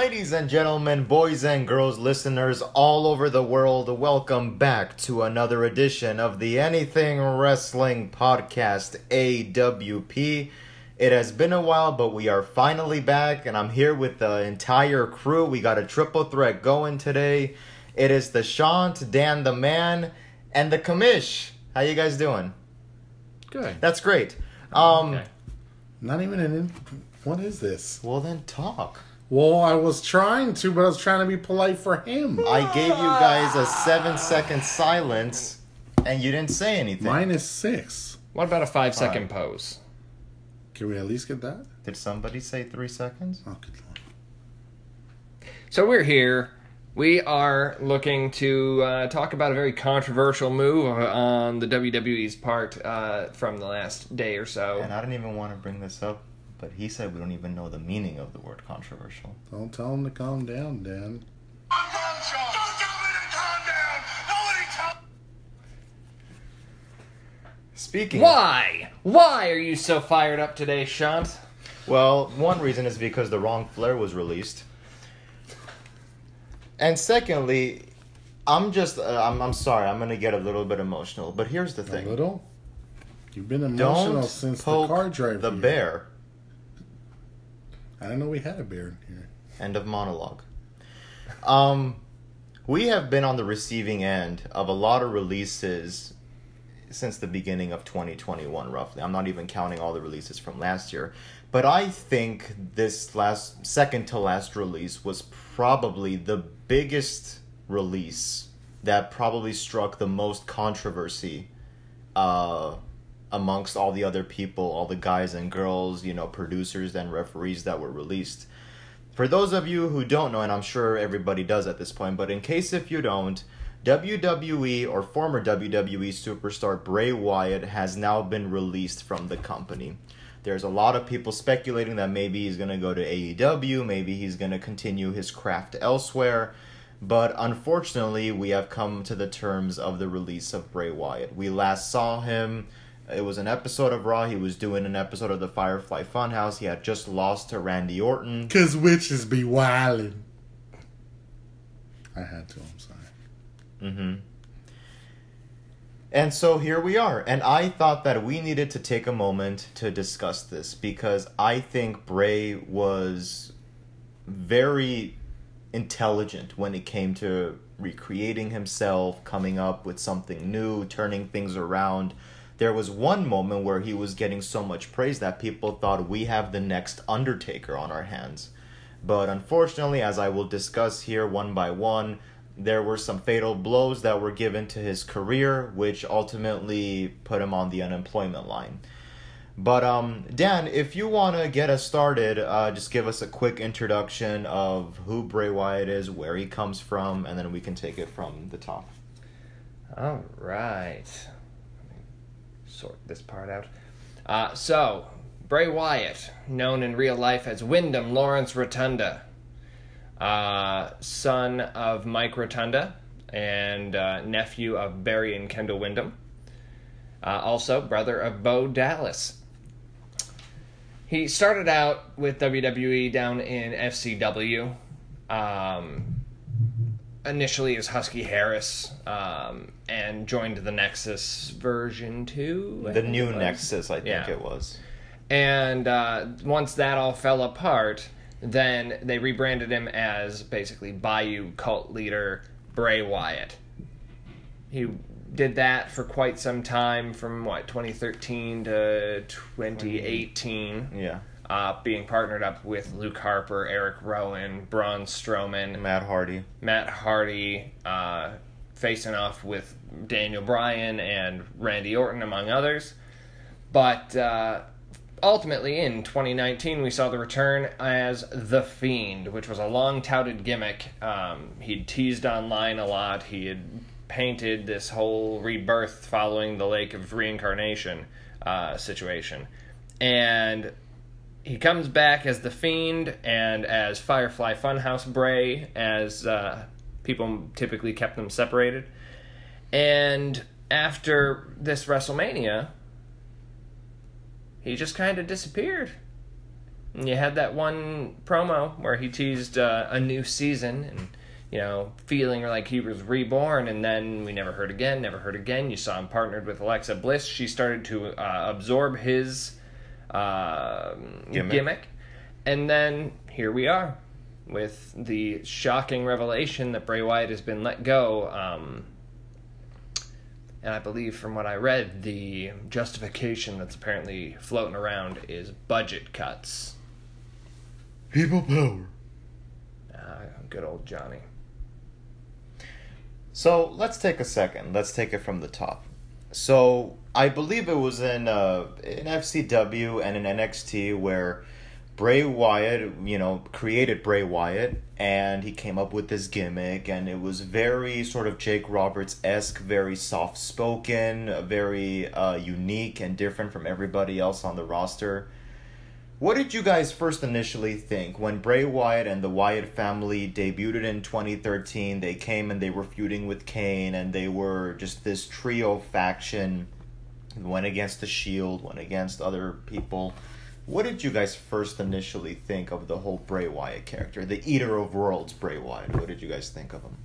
Ladies and gentlemen, boys and girls, listeners all over the world, welcome back to another edition of the Anything Wrestling Podcast AWP. It has been a while, but we are finally back, and I'm here with the entire crew. We got a triple threat going today. It is the Shant, Dan the Man, and the Commish. How you guys doing? Good. That's great. Um, Okay. Not even an. In- what is this? well then talk. Well, I was trying to, but I was trying to be polite for him. I gave you guys a seven second silence, and you didn't say anything. Minus six. What about a five second pose? Can we at least get that? Did somebody say three seconds? Oh, good lord. So we're here. We are looking to uh, talk about a very controversial move on the WWE's part uh, from the last day or so. And I didn't even want to bring this up, but he said we don't even know the meaning of the word controversial. Don't tell him to calm down, Dan. Don't tell me to calm down. Nobody tell. Speaking. Why? Why are you so fired up today, Shant? Well, one reason is because the wrong Flair was released, and secondly, I'm just uh, I'm I'm sorry I'm gonna get a little bit emotional, but here's the thing. A little. You've been emotional don't since the car drive. the here. bear. I don't know we had a bear here. End of monologue. Um, we have been on the receiving end of a lot of releases since the beginning of 2021, roughly. I'm not even counting all the releases from last year. But I think this last, second to last release was probably the biggest release that probably struck the most controversy uh, amongst all the other people, all the guys and girls, you know, producers and referees that were released. For those of you who don't know, and I'm sure everybody does at this point, but in case if you don't, WWE or former WWE superstar Bray Wyatt has now been released from the company. There's a lot of people speculating that maybe he's going to go to AEW, maybe he's going to continue his craft elsewhere. But unfortunately, we have come to the terms of the release of Bray Wyatt. We last saw him. It was an episode of Raw. He was doing an episode of the Firefly Funhouse. He had just lost to Randy Orton. Cause witches be wildin'. I had to. I'm sorry. Mm-hmm. And so here we are. And I thought that we needed to take a moment to discuss this because I think Bray was very intelligent when it came to recreating himself, coming up with something new, turning things around. There was one moment where he was getting so much praise that people thought we have the next Undertaker on our hands. But unfortunately, as I will discuss here one by one, there were some fatal blows that were given to his career, which ultimately put him on the unemployment line. But um, Dan, if you want to get us started, uh, just give us a quick introduction of who Bray Wyatt is, where he comes from, and then we can take it from the top. All right. Sort this part out. Uh, so, Bray Wyatt, known in real life as Windham Lawrence Rotunda, uh, son of Mike Rotunda and uh, nephew of Barry and Kendall Windham. Uh, also, brother of Bo Dallas. He started out with WWE down in FCW. Um, initially as Husky Harris, um, and joined the Nexus version two. I The new. Nexus, I think Yeah. it was. And uh, once that all fell apart, then they rebranded him as basically Bayou cult leader Bray Wyatt. He did that for quite some time, from what 2013 to 2018 Yeah. uh, being partnered up with Luke Harper, Eric Rowan, Braun Strowman, Matt Hardy. Matt Hardy, uh, facing off with Daniel Bryan and Randy Orton, among others. But uh, ultimately, in 2019, we saw the return as The Fiend, which was a long touted gimmick. Um, he'd teased online a lot. He had painted this whole rebirth following the Lake of Reincarnation uh, situation. And he comes back as the Fiend and as Firefly Funhouse Bray, as uh, people typically kept them separated. And after this WrestleMania, he just kind of disappeared. And you had that one promo where he teased uh, a new season and, you know, feeling like he was reborn, and then we never heard again, never heard again. You saw him partnered with Alexa Bliss. She started to uh, absorb his uh, Gimmick. gimmick. And then here we are with the shocking revelation that Bray Wyatt has been let go. Um, and I believe from what I read, the justification that's apparently floating around is budget cuts. People power. Uh, good old Johnny. So let's take a second. Let's take it from the top. So I believe it was in uh, in FCW and in NXT where Bray Wyatt, you know, created Bray Wyatt, and he came up with this gimmick, and it was very sort of Jake Roberts esque, very soft spoken, very uh, unique and different from everybody else on the roster. What did you guys first initially think when Bray Wyatt and the Wyatt family debuted in 2013? They came and they were feuding with Kane, and they were just this trio faction. Went against the Shield, went against other people. What did you guys first initially think of the whole Bray Wyatt character, the Eater of Worlds Bray Wyatt? What did you guys think of him?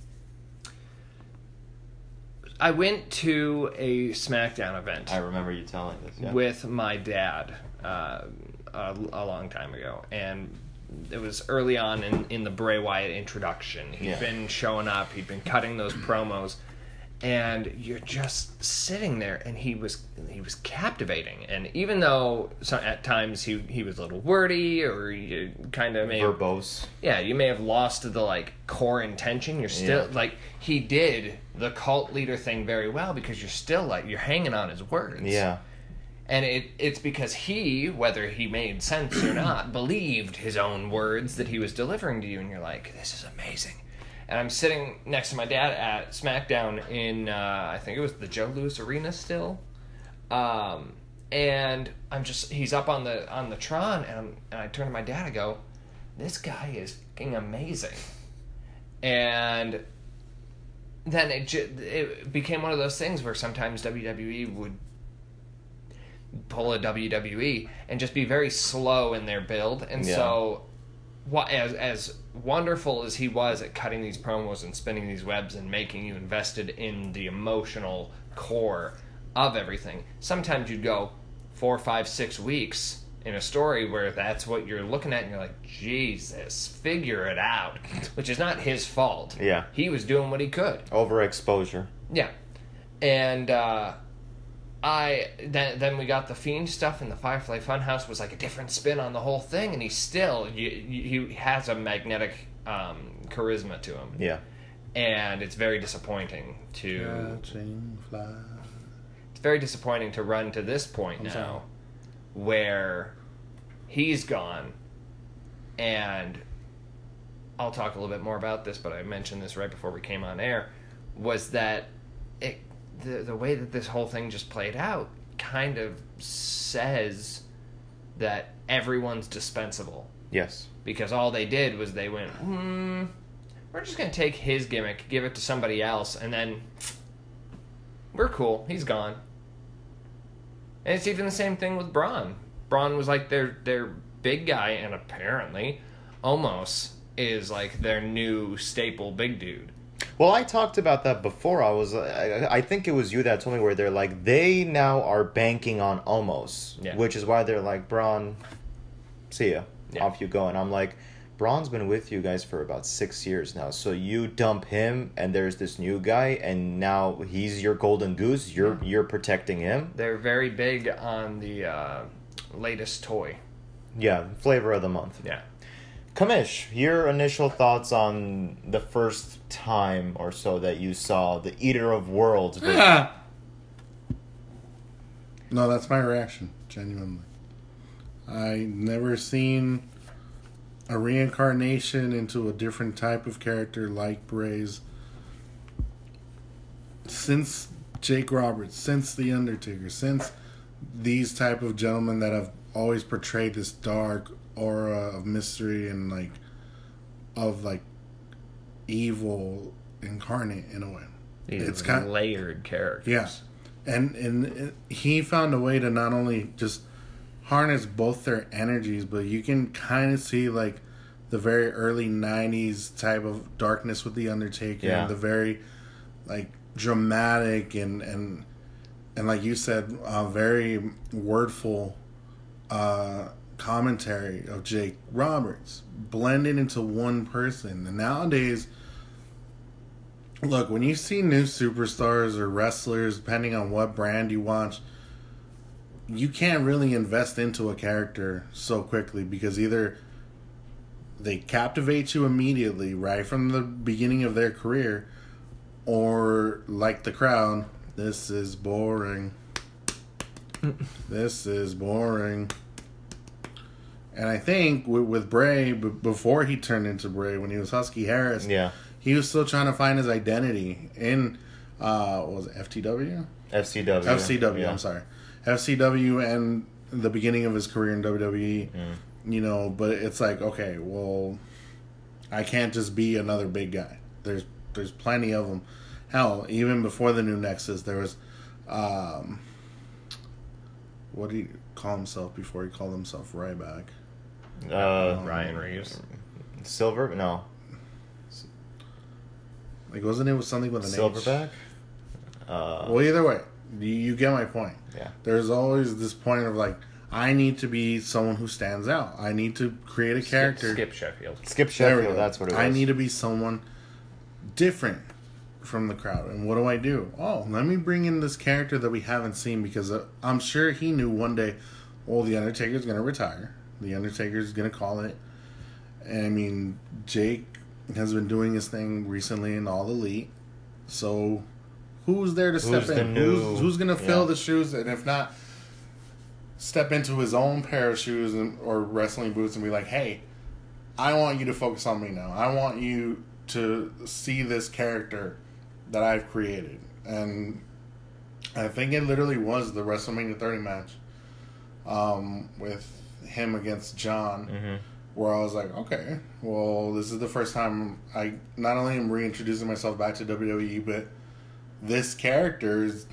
I went to a SmackDown event I remember you telling this. Yeah. with my dad uh, a, a long time ago, and it was early on in, in the Bray Wyatt introduction. he had Yeah. been showing up, he'd been cutting those promos, and you're just sitting there, and he was he was captivating. And even though so, at times he he was a little wordy or you uh, kind of may have verbose. yeah, you may have lost the like core intention. You're still Yeah. like he did the cult leader thing very well because you're still like you're hanging on his words. Yeah. And it it's because he, whether he made sense or not, believed his own words that he was delivering to you and you're like, This is amazing. And I'm sitting next to my dad at SmackDown in uh, I think it was the Joe Louis Arena still. Um and I'm just he's up on the on the Tron and, I'm, and I turn to my dad and go, This guy is fucking amazing. And then it it became one of those things where sometimes WWE would pull a WWE and just be very slow in their build, and Yeah. so what as as wonderful as he was at cutting these promos and spinning these webs and making you invested in the emotional core of everything, sometimes you'd go four, five, six weeks in a story where that's what you're looking at and you're like, Jesus, figure it out. Which is not his fault. Yeah. He was doing what he could. Overexposure. Yeah, and uh, I then then we got the fiend stuff, and the Firefly Funhouse was like a different spin on the whole thing, and he still you, you, he has a magnetic um, charisma to him, Yeah. and it's very disappointing to fly. it's very disappointing to run to this point I'm now, sorry. where he's gone, and I'll talk a little bit more about this, but I mentioned this right before we came on air, was that it the the way that this whole thing just played out kind of says that everyone's dispensable Yes. because all they did was they went, hmm, we're just gonna take his gimmick, give it to somebody else, and then we're cool. He's gone. And it's even the same thing with Braun. Braun was like their their big guy, and apparently, Omos is like their new staple big dude. Well, I talked about that before. I was, I, I think it was you that told me where they're like they now are banking on Omos, Yeah. which is why they're like Braun, see ya, Yeah. off you go. And I'm like, Braun's been with you guys for about six years now, so you dump him, and there's this new guy, and now he's your golden goose. You're you're protecting him. They're very big on the uh, latest toy. Yeah, flavor of the month. Yeah. Commish, your initial thoughts on the first time or so that you saw the Eater of Worlds. vid- No, that's my reaction, genuinely. I never seen a reincarnation into a different type of character like Bray's since Jake Roberts, since The Undertaker, since these type of gentlemen that have always portrayed this dark aura of mystery and like of like evil incarnate in a way. These It's kind- layered characters. Yeah, and and he found a way to not only just harness both their energies, but you can kind of see like the very early '90s type of darkness with the Undertaker, Yeah. and the very like dramatic and and and like you said, uh, very wordful uh, commentary of Jake Roberts blended into one person. And nowadays, look, when you see new superstars or wrestlers, depending on what brand you watch, you can't really invest into a character so quickly because either they captivate you immediately right from the beginning of their career or like the crowd this is boring this is boring and i think with, with bray b- before he turned into bray when he was husky harris Yeah. he was still trying to find his identity in uh what was it ftw FCW. FCW. Yeah. I'm sorry, FCW, and the beginning of his career in WWE. Mm. You know, but it's like, okay, well, I can't just be another big guy. There's there's plenty of them. Hell, even before the new Nexus, there was, um, what did he call himself before he called himself Ryback? Uh, Ryan Reeves. Silver? No. Like, wasn't it with something with an H? Silverback? Uh, Well, either way, you, you get my point. yeah. there's always this point of like I need to be someone who stands out. I need to create a character. Skip Sheffield. Skip Sheffield, that's what it was. I need to be someone different from the crowd. And what do I do? Oh, let me bring in this character that we haven't seen because uh, I'm sure he knew one day, oh, the Undertaker's going to retire. The Undertaker's going to call it. And I mean, Jake has been doing his thing recently in All Elite. So who's there to step Who's in? new- who's who's going to fill yeah. the shoes? And if not, step into his own pair of shoes and, or wrestling boots and be like, hey, I want you to focus on me now. I want you to see this character that I've created. And I think it literally was the WrestleMania 30 match um, with him against John, Mhm. where I was like, okay, well, this is the first time I not only am reintroducing myself back to WWE, but this character is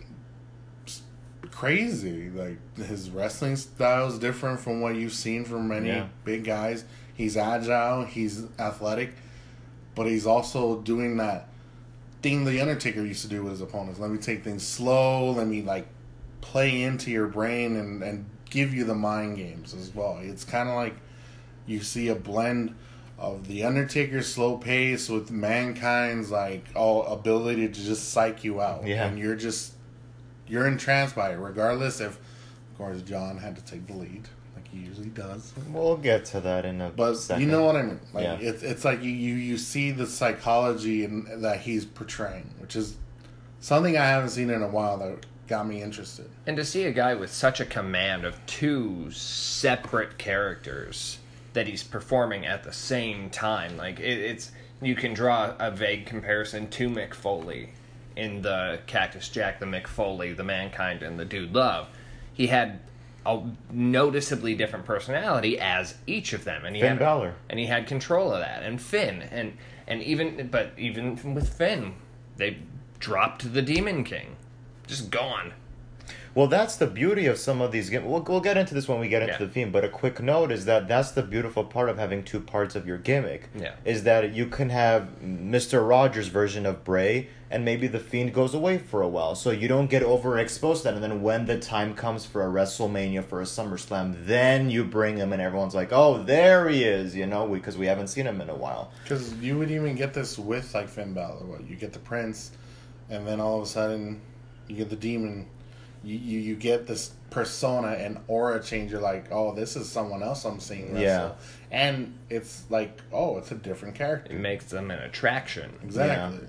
crazy. Like his wrestling style is different from what you've seen from many Yeah. big guys. He's agile, he's athletic, but he's also doing that thing the Undertaker used to do with his opponents. Let me take things slow. Let me like play into your brain and and give you the mind games as well. It's kind of like you see a blend of the Undertaker's slow pace with mankind's like all ability to just psych you out, Yeah. and you're just you're entranced by it, regardless if, of course, John had to take the lead like he usually does. We'll get to that in a But second. you know what I mean. Like Yeah. it's it's like you, you you see the psychology in, that he's portraying, which is something I haven't seen in a while that got me interested. And to see a guy with such a command of two separate characters that he's performing at the same time, like it, it's you can draw a vague comparison to Mick Foley in the Cactus Jack, the Mick Foley, the Mankind, and the Dude Love. He had a noticeably different personality as each of them, and he Finn had Balor. and he had control of that, and Finn, and and even but even with Finn, they dropped the Demon King, just gone. Well, that's the beauty of some of these games. We'll, we'll get into this when we get into Yeah. the theme, but a quick note is that that's the beautiful part of having two parts of your gimmick. Yeah. Is that you can have Mr. Rogers' version of Bray, and maybe the Fiend goes away for a while, so you don't get overexposed to that. And then when the time comes for a WrestleMania, for a SummerSlam, then you bring him, and everyone's like, oh, there he is, you know, because we haven't seen him in a while. Because you would even get this with like Finn Balor. What you get the Prince, and then all of a sudden you get the Demon. You you, you get this persona and aura change. You're like, oh, this is someone else I'm seeing wrestle. Yeah. And it's like, oh, it's a different character. It makes them an attraction. Exactly.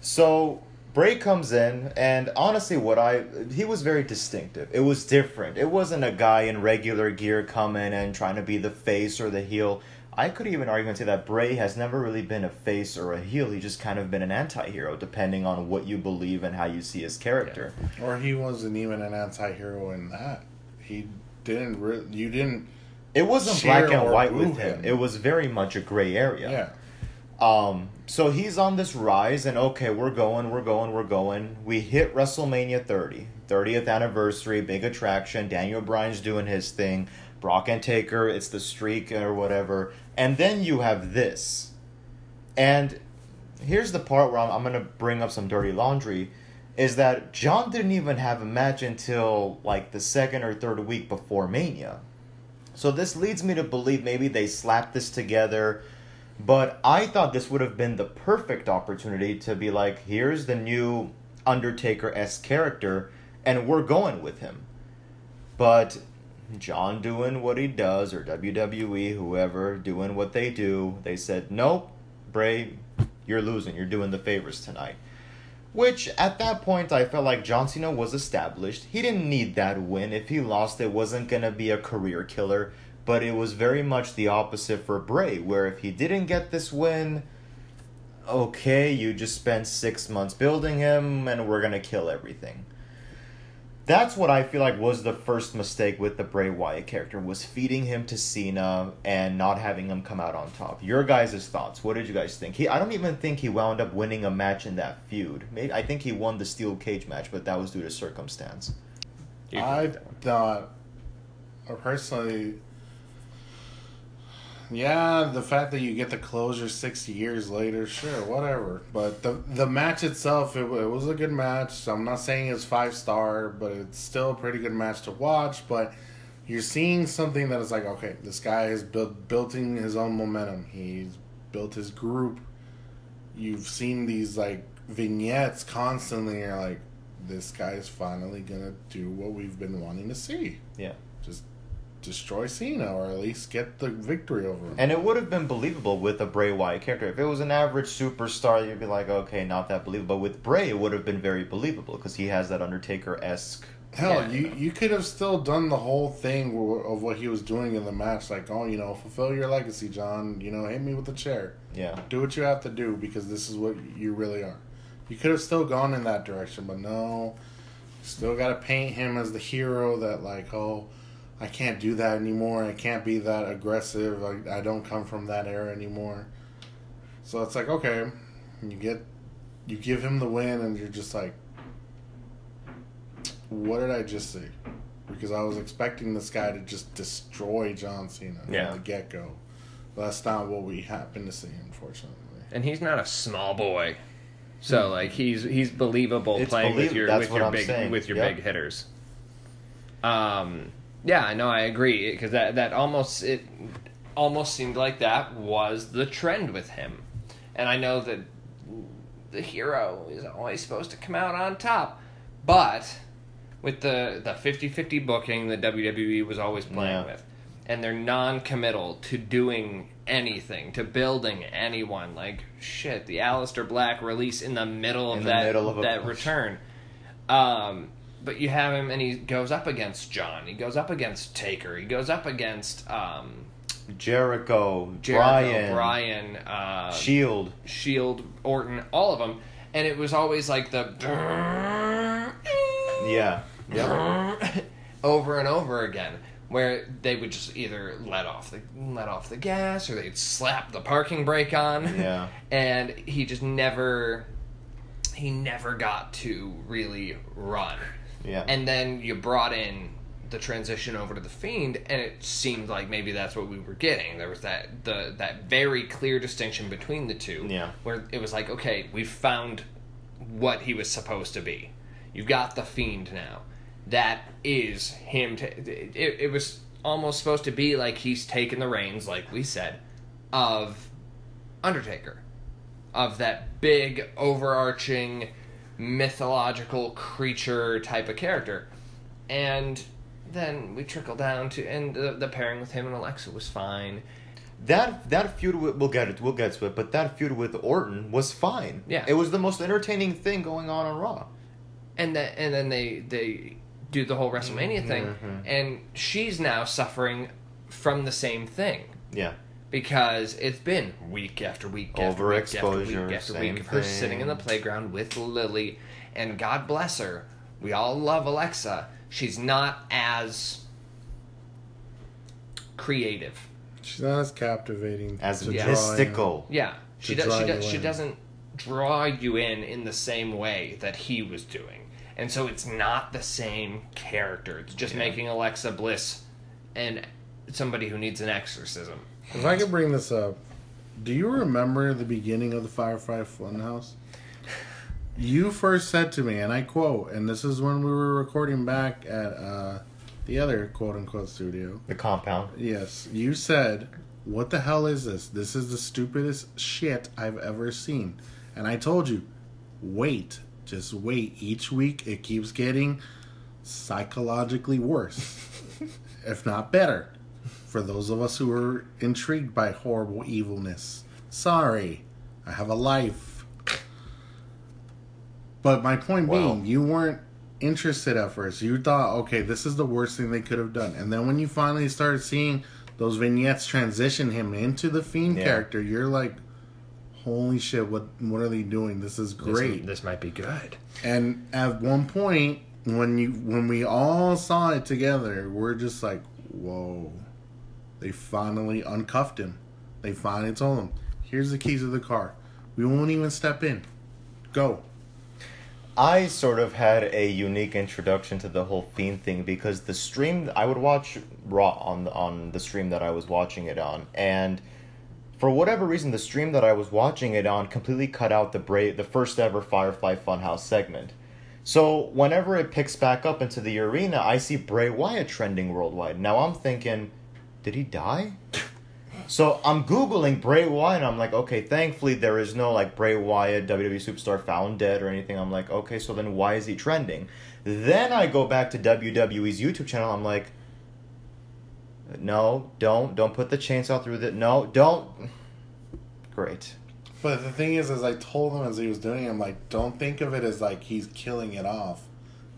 So Bray comes in, and honestly, what I he was very distinctive. It was different. It wasn't a guy in regular gear coming and trying to be the face or the heel. I could even argue and say that Bray has never really been a face or a heel. He's just kind of been an anti-hero, depending on what you believe and how you see his character. Or he wasn't even an anti-hero in that. He didn't. Re- you didn't. It wasn't black and white with him. him. It was very much a gray area. Yeah. Um, so he's on this rise, and okay, we're going, we're going, we're going. We hit WrestleMania 30, 30th anniversary, big attraction. Daniel Bryan's doing his thing. Brock and Taker, it's the streak or whatever. And then you have this. And here's the part where I'm, I'm going to bring up some dirty laundry is that John didn't even have a match until like the second or third week before Mania. So this leads me to believe maybe they slapped this together. But I thought this would have been the perfect opportunity to be like, here's the new Undertaker S character, and we're going with him. But John doing what he does, or WWE, whoever, doing what they do, they said, nope, Bray, you're losing. You're doing the favors tonight. Which, at that point, I felt like John Cena was established. He didn't need that win. If he lost, it wasn't going to be a career killer. But it was very much the opposite for Bray, where if he didn't get this win, okay, you just spent six months building him, and we're going to kill everything. That's what I feel like was the first mistake with the Bray Wyatt character was feeding him to Cena and not having him come out on top. Your guys' thoughts? What did you guys think? He I don't even think he wound up winning a match in that feud. Maybe I think he won the steel cage match, but that was due to circumstance. I thought, personally, yeah, the fact that you get the closure sixty years later, sure, whatever. But the the match itself, it, it was a good match. I'm not saying it's five star, but it's still a pretty good match to watch. But you're seeing something that is like, okay, this guy is built building his own momentum. He's built his group. You've seen these like vignettes constantly. And you're like, this guy is finally gonna do what we've been wanting to see. Yeah. Just destroy Cena, or at least get the victory over him. And it would have been believable with a Bray Wyatt character. If it was an average superstar, you'd be like, okay, not that believable. But with Bray, it would have been very believable because he has that Undertaker esque. Hell, Yeah. you you could have still done the whole thing of what he was doing in the match, like, oh, you know, fulfill your legacy, John. You know, hit me with the chair. Yeah. Do what you have to do because this is what you really are. You could have still gone in that direction, but no. Still got to paint him as the hero that, like, oh, I can't do that anymore. I can't be that aggressive. I, I don't come from that era anymore. So it's like, okay, you get, you give him the win, and you're just like, what did I just see? Because I was expecting this guy to just destroy John Cena Yeah. from the get go. That's not what we happen to see, unfortunately. And he's not a small boy. So like he's he's believable It's playing with believ- your that's with your I'm big saying. with your Yep. big hitters. Um, yeah, I know, I agree because that that almost it almost seemed like that was the trend with him, and I know that the hero is always supposed to come out on top, but with the the 50-50 booking that WWE was always playing Yeah. with, and they're non-committal to doing anything to building anyone like shit the Aleister Black release in the middle of In that middle of that push. return um but you have him and he goes up against John he goes up against Taker he goes up against um Jericho, Jericho Bryan, Bryan uh Shield. Shield Orton all of them and it was always like the Yeah. Yep. over and over again where they would just either let off the let off the gas or they'd slap the parking brake on Yeah. and he just never he never got to really run Yeah. and then you brought in the transition over to the fiend and it seemed like maybe that's what we were getting there was that the that very clear distinction between the two Yeah. where it was like okay we've found what he was supposed to be you've got the fiend now that is him to, it, it was almost supposed to be like he's taken the reins like we said of undertaker of that big overarching mythological creature type of character and then we trickle down to and the, the pairing with him and alexa was fine That that feud with, we'll get it we'll get to it, but that feud with Orton was fine. Yeah. It was the most entertaining thing going on on Raw. and then and then they they do the whole WrestleMania thing, Mhm. and she's now suffering from the same thing Yeah. Because it's been week after week after week after Overexposure, week after week of her sitting in the playground with Lily, and God bless her, we all love Alexa. She's not as creative. She's not as captivating As to Yeah. mystical. Yeah, She does. She, does, she doesn't draw you in in the same way that he was doing, and so it's not the same character. It's just Yeah. making Alexa Bliss and somebody who needs an exorcism. If I could bring this up, do you remember the beginning of the Firefly Funhouse? You first said to me, and I quote, and this is when we were recording back at uh, the other quote unquote studio. The compound. Yes, you said, "What the hell is this? This is the stupidest shit I've ever seen." And I told you, "Wait, just wait. Each week it keeps getting psychologically worse, if not better." For those of us who are intrigued by horrible evilness, sorry, I have a life. But my point Wow. being, you weren't interested at first. You thought, okay, this is the worst thing they could have done. And then when you finally started seeing those vignettes transition him into the fiend Yeah. character, you're like, holy shit, what what are they doing? This is great. This, this might be good. And at one point, when you when we all saw it together, we're just like, whoa. They finally uncuffed him. They finally told him, here's the keys to the car. We won't even step in. Go. I sort of had a unique introduction to the whole fiend thing because the stream I would watch Raw on the, on the stream that I was watching it on, and for whatever reason, the stream that I was watching it on completely cut out the Bray, the first ever Firefly Funhouse segment. So whenever it picks back up into the arena, I see Bray Wyatt trending worldwide. Now I'm thinking, did he die? So I'm googling Bray Wyatt. And I'm like, okay. Thankfully, there is no like Bray Wyatt WWE superstar found dead or anything. I'm like, okay. So then why is he trending? Then I go back to WWE's YouTube channel. I'm like, no, don't, don't put the chainsaw through the. No, don't. Great. But the thing is, as I told him as he was doing it, I'm like, don't think of it as like he's killing it off.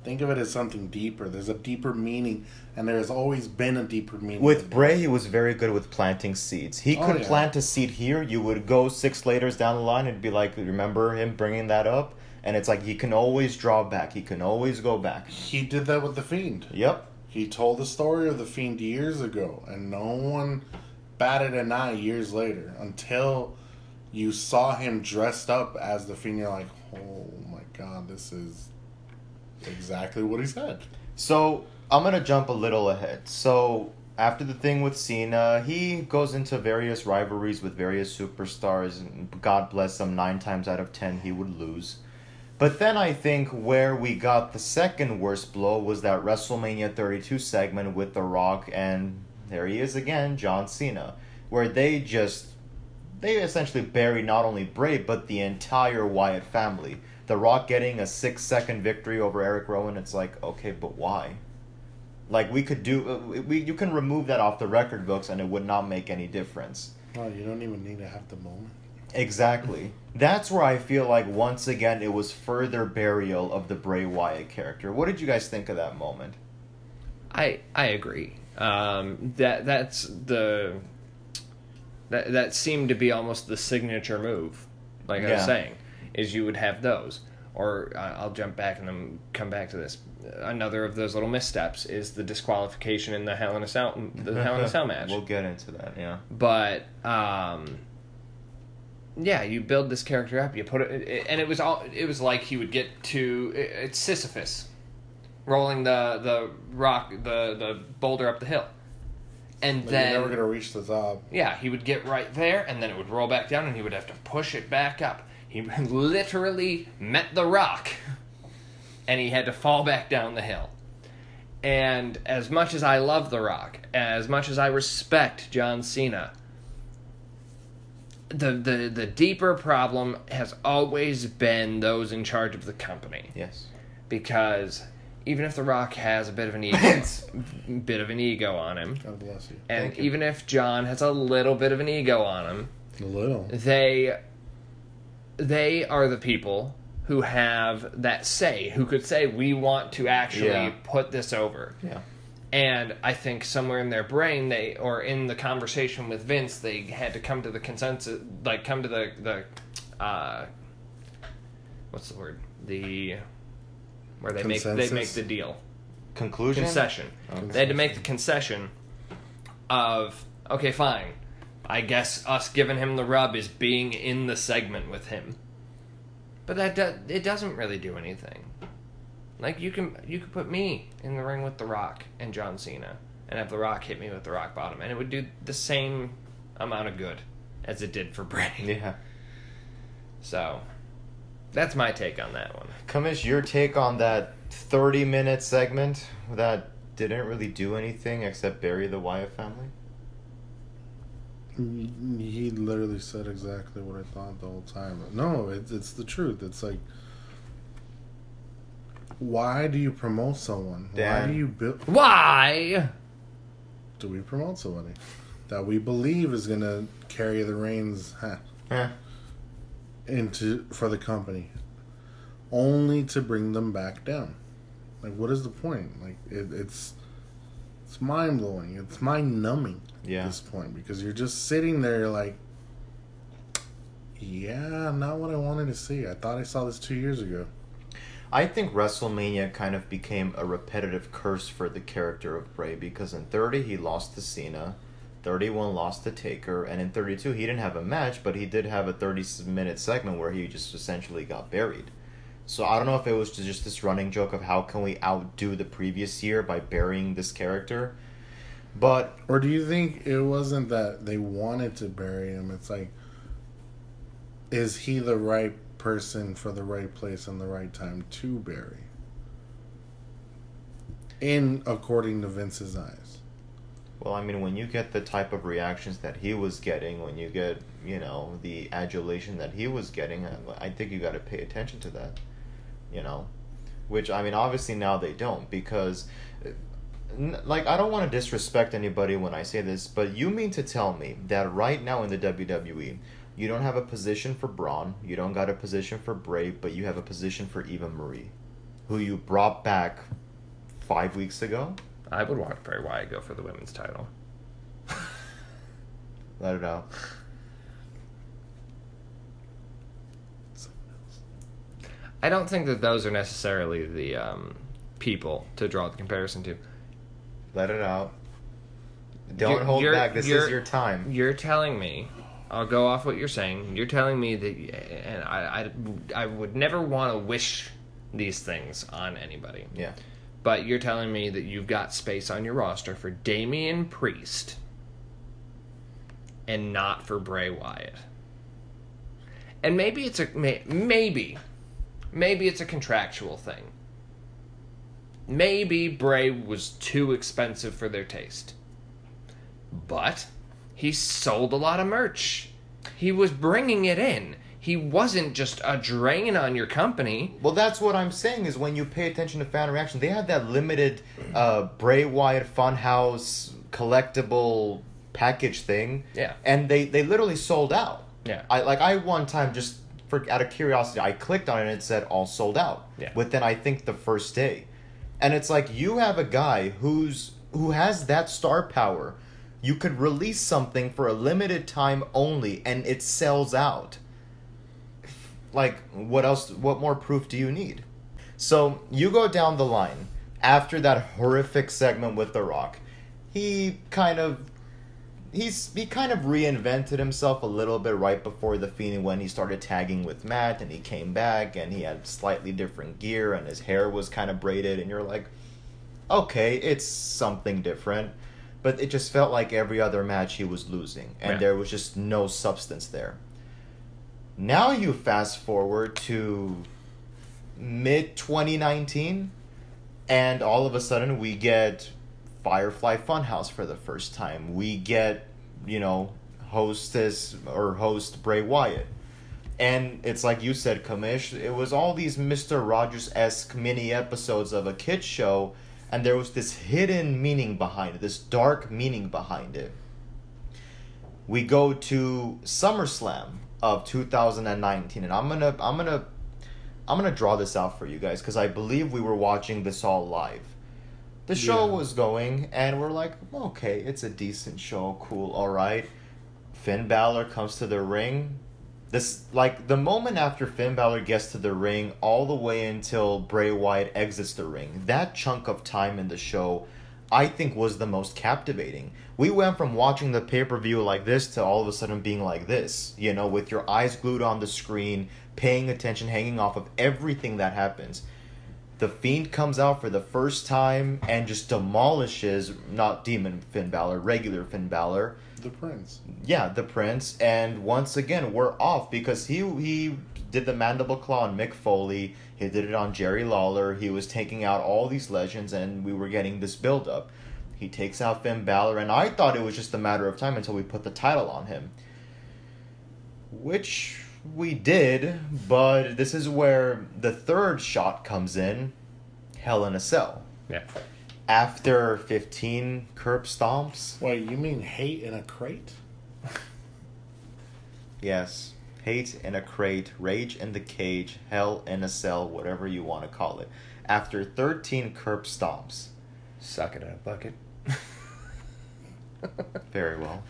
Think of it as something deeper. There's a deeper meaning, and there has always been a deeper meaning. With Bray, he was very good with planting seeds. He Oh, could yeah. plant a seed here. You would go six laters down the line and be like, remember him bringing that up? And it's like he can always draw back. He can always go back. he did that with the Fiend. Yep. He told the story of the Fiend years ago, and no one batted an eye years later until you saw him dressed up as the Fiend. You're like, oh my god, this is exactly what he said. So I'm gonna jump a little ahead. So after the thing with Cena, he goes into various rivalries with various superstars, and God bless him, nine times out of ten he would lose. But then I think where we got the second worst blow was that WrestleMania 32 segment with The Rock and there he is again, John Cena, where they just they essentially buried not only Bray but the entire Wyatt family. The Rock getting a six second victory over Eric Rowan, it's like okay, but why? Like we could do, uh, we you can remove that off the record books and it would not make any difference. Oh, you don't even need to have the moment. Exactly. That's where I feel like once again it was further burial of the Bray Wyatt character. What did you guys think of that moment? I I agree. Um, that that's the that that seemed to be almost the signature move. Like I was saying, is you would have those, or uh, I'll jump back and then come back to this. Another of those little missteps is the disqualification in the Hell in a Cell the Hell in a Cell match. We'll get into that. Yeah. but um yeah you build this character up you put it, it and it was all it was like he would get to it, it's sisyphus rolling the the rock the the boulder up the hill and Like, then you're never gonna reach the top. yeah he would get right there and then it would roll back down and he would have to push it back up he literally met the rock and he had to fall back down the hill and as much as I love The Rock, as much as I respect John Cena, the the the deeper problem has always been those in charge of the company. Yes. Because even if The Rock has a bit of an ego, bit of an ego on him, God bless you. and Thank you. even if John has a little bit of an ego on him, A little. they they are the people who have that say, who could say we want to actually Yeah. put this over. Yeah. And I think somewhere in their brain, they or in the conversation with Vince, they had to come to the consensus, like come to the the, uh, what's the word? The where they make they make the deal Conclusion. concession. Okay. They had to make the concession of okay, fine. I guess us giving him the rub is being in the segment with him. But that do- it doesn't really do anything. Like you can you could put me in the ring with The Rock and John Cena and have The Rock hit me with the rock bottom and it would do the same amount of good as it did for Bray. Yeah. So that's my take on that one. Commish, your take on that 30 minute segment that didn't really do anything except bury the Wyatt family? He literally said exactly what I thought the whole time. No, it's it's the truth. It's like, why do you promote someone? Why do you build? Why? Do we promote somebody that we believe is gonna carry the reins huh, Eh. into for the company, only to bring them back down? Like, what is the point? Like, it, it's it's mind blowing. It's mind numbing Yeah. at this point because you're just sitting there like, yeah, not what I wanted to see. I thought I saw this two years ago. I think WrestleMania kind of became a repetitive curse for the character of Bray because in 30 he lost to Cena, 31 lost to Taker, and in 32 he didn't have a match, but he did have a 30 minute segment where he just essentially got buried. So I don't know if it was just this running joke of how can we outdo the previous year by burying this character, but Or do you think it wasn't that they wanted to bury him? It's like, is he the right person for the right place and the right time to bury? In according to Vince's eyes. Well, I mean, when you get the type of reactions that he was getting, when you get, you know, the adulation that he was getting, I- think you got to pay attention to that, you know, which I mean, obviously now they don't because, like, I don't want to disrespect anybody when I say this, but you mean to tell me that right now in the WWE, you don't have a position for Braun, you don't got a position for Bray, but you have a position for Eva Marie, who you brought back five weeks ago. I would watch Bray Wyatt go for the women's title. Let it out. I don't think that those are necessarily the um, people to draw the comparison to. Let it out. Don't You're- hold you're- back. This is your time. You're telling me, I'll go off what you're saying. You're telling me that, and I, I, I would never want to wish these things on anybody. Yeah. But you're telling me that you've got space on your roster for Damian Priest and not for Bray Wyatt. And maybe it's a maybe maybe it's a contractual thing. Maybe Bray was too expensive for their taste. But he sold a lot of merch. He was bringing it in. He wasn't just a drain on your company. Well, that's what I'm saying is when you pay attention to fan reaction, they had that limited uh, Bray Wyatt Funhouse collectible package thing. Yeah. And they, they literally sold out. Yeah. I like I one time just for out of curiosity, I clicked on it and it said all sold out. Yeah. Within I think the first day. And it's like you have a guy who's who has that star power. You could release something for a limited time only and it sells out. Like what else what more proof do you need? So you go down the line after that horrific segment with The Rock. He kind of he's he kind of reinvented himself a little bit right before the Fiend when he started tagging with Matt and he came back and he had slightly different gear and his hair was kind of braided and you're like okay it's something different but it just felt like every other match he was losing and Yeah. there was just no substance there now you fast forward to mid 2019 and all of a sudden we get Firefly Funhouse for the first time. We get, you know, hostess or host Bray Wyatt. And it's like you said, Commish, it was all these Mr. Rogers esque mini episodes of a kid's show, and there was this hidden meaning behind it, this dark meaning behind it. We go to SummerSlam of 2019, and I'm gonna I'm gonna I'm gonna draw this out for you guys because I believe we were watching this all live. The show Yeah. was going, and we're like, okay, it's a decent show, cool, all right. Finn Balor comes to the ring. This like the moment after Finn Balor gets to the ring, all the way until Bray Wyatt exits the ring. That chunk of time in the show, I think was the most captivating. We went from watching the pay per view like this to all of a sudden being like this, you know, with your eyes glued on the screen, paying attention, hanging off of everything that happens. The Fiend comes out for the first time and just demolishes not Demon Finn Balor, regular Finn Balor. The Prince. Yeah, the Prince, and once again we're off because he he did the mandible claw on Mick Foley. He did it on Jerry Lawler. He was taking out all these legends, and we were getting this build up. He takes out Finn Balor, and I thought it was just a matter of time until we put the title on him, which we did. But this is where the third shot comes in, Hell in a Cell. Yeah. After 15 curb stomps, Wait, you mean hate in a crate? Yes. Hate in a crate, rage in the cage, hell in a cell, whatever you want to call it. After 13 curb stomps. Suck it in a bucket. Very well.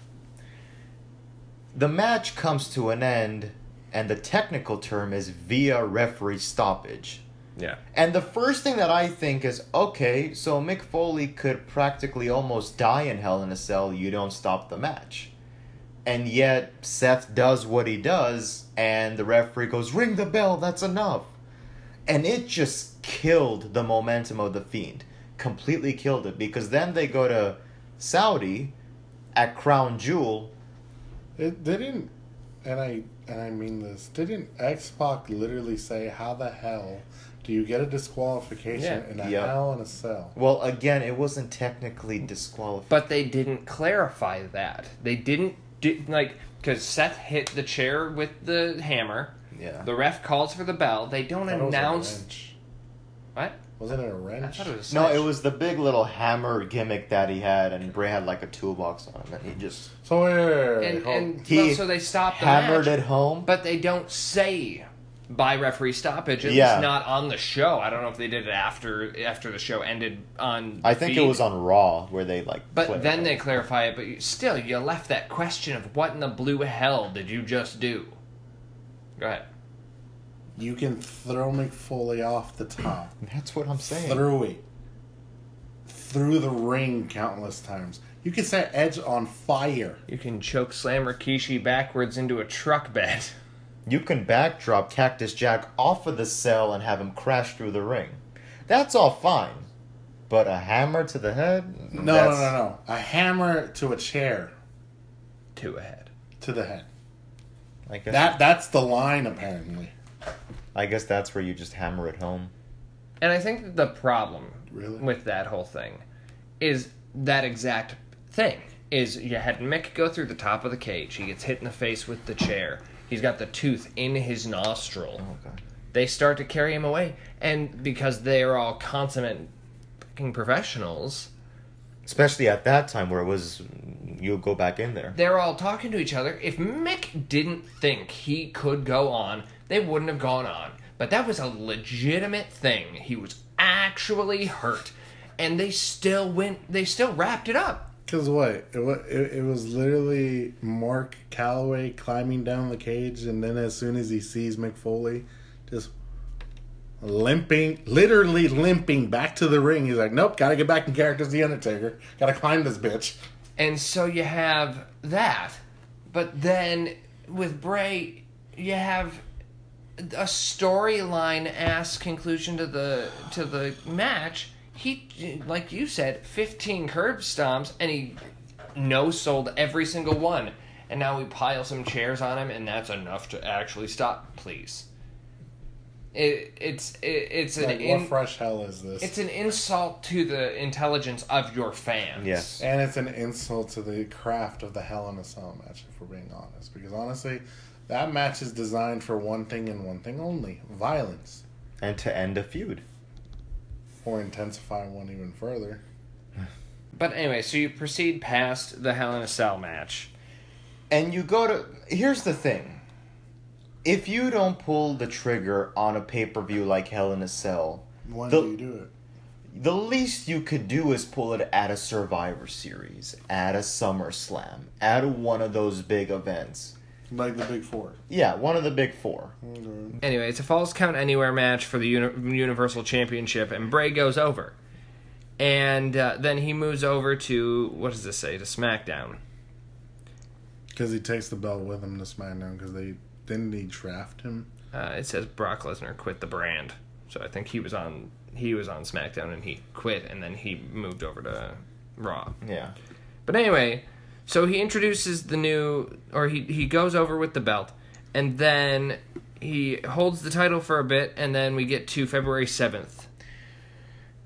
The match comes to an end, and the technical term is via referee stoppage. Yeah. And the first thing that I think is okay, so Mick Foley could practically almost die in Hell in a Cell, you don't stop the match. And yet, Seth does what he does, and the referee goes, Ring the bell, that's enough. And it just killed the momentum of The Fiend. Completely killed it, because then they go to Saudi at Crown Jewel. It they didn't, and I and I mean this. Didn't X Pac literally say, "How the hell do you get a disqualification Yeah. in a Yeah. hell in a cell?" Well, again, it wasn't technically disqualified. But they didn't clarify that. They didn't di- like because Seth hit the chair with the hammer. Yeah. The ref calls for the bell. They don't I thought was a announce wrench. what. Wasn't it a wrench? thought it was a No, it was the big little hammer gimmick that he had, and Bray had like a toolbox on him, and he just So wait, wait, wait, wait, And, and He well, so they stopped the hammered match, it home. but they don't say by referee stoppage. It's Yeah. not on the show. I don't know if they did it after after the show ended on. I think it was on Raw where they like. But clarified. then they clarify it. But you, still, you left that question of what in the blue hell did you just do? Go ahead. You can throw Mick Foley off the top, That's what I'm saying. through it, through the ring countless times. You can set Edge on fire. You can choke slam Rikishi backwards into a truck bed. You can backdrop Cactus Jack off of the cell and have him crash through the ring. That's all fine. But a hammer to the head? No, no, no, no. A hammer to a chair To a head. to the head. I guess, That that's the line apparently. I guess that's where you just hammer it home. And I think the problem Really? with that whole thing is that exact thing. Is you had Mick go through the top of the cage. He gets hit in the face with the chair. He's got the tooth in his nostril. Oh, God. They start to carry him away, and because they're all consummate fucking professionals, Especially at that time where it was, you go back in there. they're all talking to each other. If Mick didn't think he could go on, they wouldn't have gone on. But that was a legitimate thing. He was actually hurt, and they still went. They still wrapped it up. Cause what? It was it, it was literally Mark Calaway climbing down the cage, and then as soon as he sees Mick Foley, just limping, literally limping back to the ring. He's like, "Nope, gotta get back in character as the Undertaker. Gotta climb this bitch." And so you have that, but then with Bray, you have a storyline ass conclusion to the to the match. He, like you said, fifteen curb stomps, and he no sold every single one. And now we pile some chairs on him, and that's enough to actually stop. Please, it, it's it, it's an Like, in, what fresh hell is this? it's an insult to the intelligence of your fans. Yes. and it's an insult to the craft of the Hell in a Cell match, if we're being honest. Because honestly, that match is designed for one thing and one thing only: violence, And to end a feud. or intensify one even further. But anyway, so you proceed past the Hell in a Cell match. And you go to. Here's the thing. If you don't pull the trigger on a pay per view like Hell in a Cell, When The- do you do it? the least you could do is pull it at a Survivor Series, at a SummerSlam, at one of those big events. Like the Big Four. Yeah, one of the big four. Anyway, it's a Falls Count Anywhere match for the Uni- Universal Championship, and Bray goes over. and uh, then he moves over to what does this say to SmackDown. Because he takes the belt with him to SmackDown. Because they didn't he draft him. Uh, it says Brock Lesnar quit the brand, so I think he was on he was on SmackDown and he quit, and then he moved over to Raw. Yeah. But anyway, so he introduces the new, or he he goes over with the belt, and then he holds the title for a bit, and then we get to February seventh.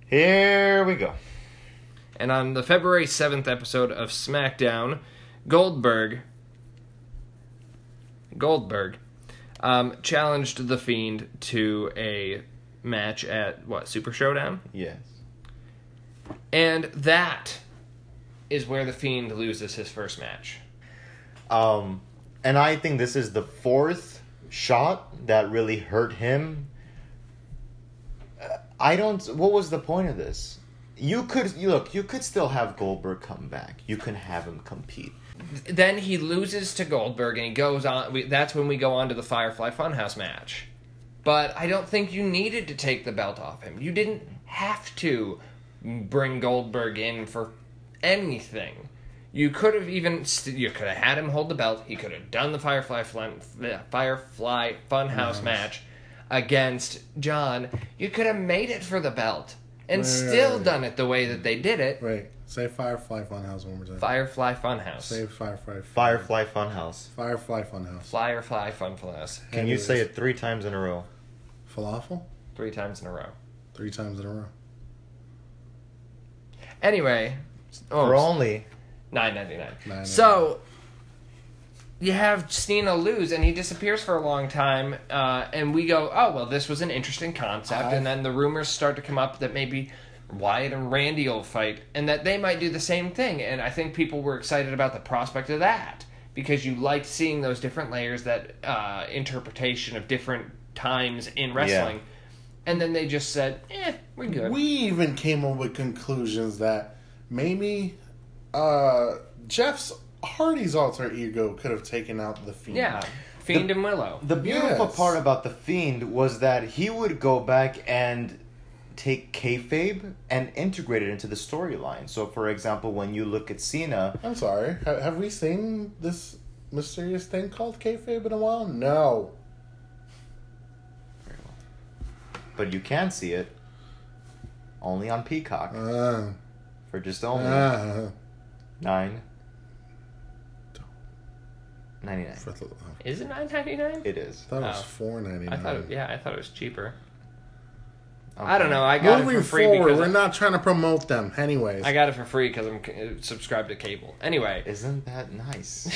Here we go. And on the February 7th episode of SmackDown, Goldberg Goldberg um, challenged the Fiend to a match at what Super Showdown, Yes. and that is where the Fiend loses his first match. Um, and I think this is the fourth shot that really hurt him. I don't. What was the point of this? You could you look. You could still have Goldberg come back. You can have him compete. Then he loses to Goldberg, and he goes on. We, that's when we go on to the Firefly Funhouse match. But I don't think you needed to take the belt off him. You didn't have to bring Goldberg in for anything. You could have even st- you could have had him hold the belt. He could have done the Firefly Fun, Firefly Funhouse match against John. You could have made it for the belt and Right, still right. done it the way that they did it. Wait, say Firefly Funhouse one more time. Firefly Funhouse. Say Firefly. Firefly Funhouse. Firefly Funhouse. Firefly Funhouse. Can you say it three times in a row? Falafel? Three times in a row. Three times in a row. Anyway, oh, For only nine ninety nine. So you have Cena lose, and he disappears for a long time, uh, and we go, oh well, this was an interesting concept, I- and then the rumors start to come up that maybe. Wyatt and Randy will fight, and that they might do the same thing. And I think people were excited about the prospect of that because you liked seeing those different layers, that uh, interpretation of different times in wrestling. And then they just said, "Eh, we're good." We even came up with conclusions that maybe uh, Jeff's Hardy's alter ego could have taken out the Fiend. yeah, Fiend and Willow. The beautiful Yes. part about the Fiend was that he would go back and take kayfabe and integrate it into the storyline. So, for example, when you look at Cena, I'm sorry. Have we seen this mysterious thing called kayfabe in a while? No. but you can see it only on Peacock Uh, for just only uh, nine ninety nine. for the- oh, Is it nine ninety nine? It is. I thought it was Oh. four ninety I thought, it, yeah, I thought it was cheaper. Okay. I don't know. I got Moving it for free forward, because we're not trying to promote them. Anyways, I got it for free because I'm c- subscribed to cable. Anyway, Isn't that nice?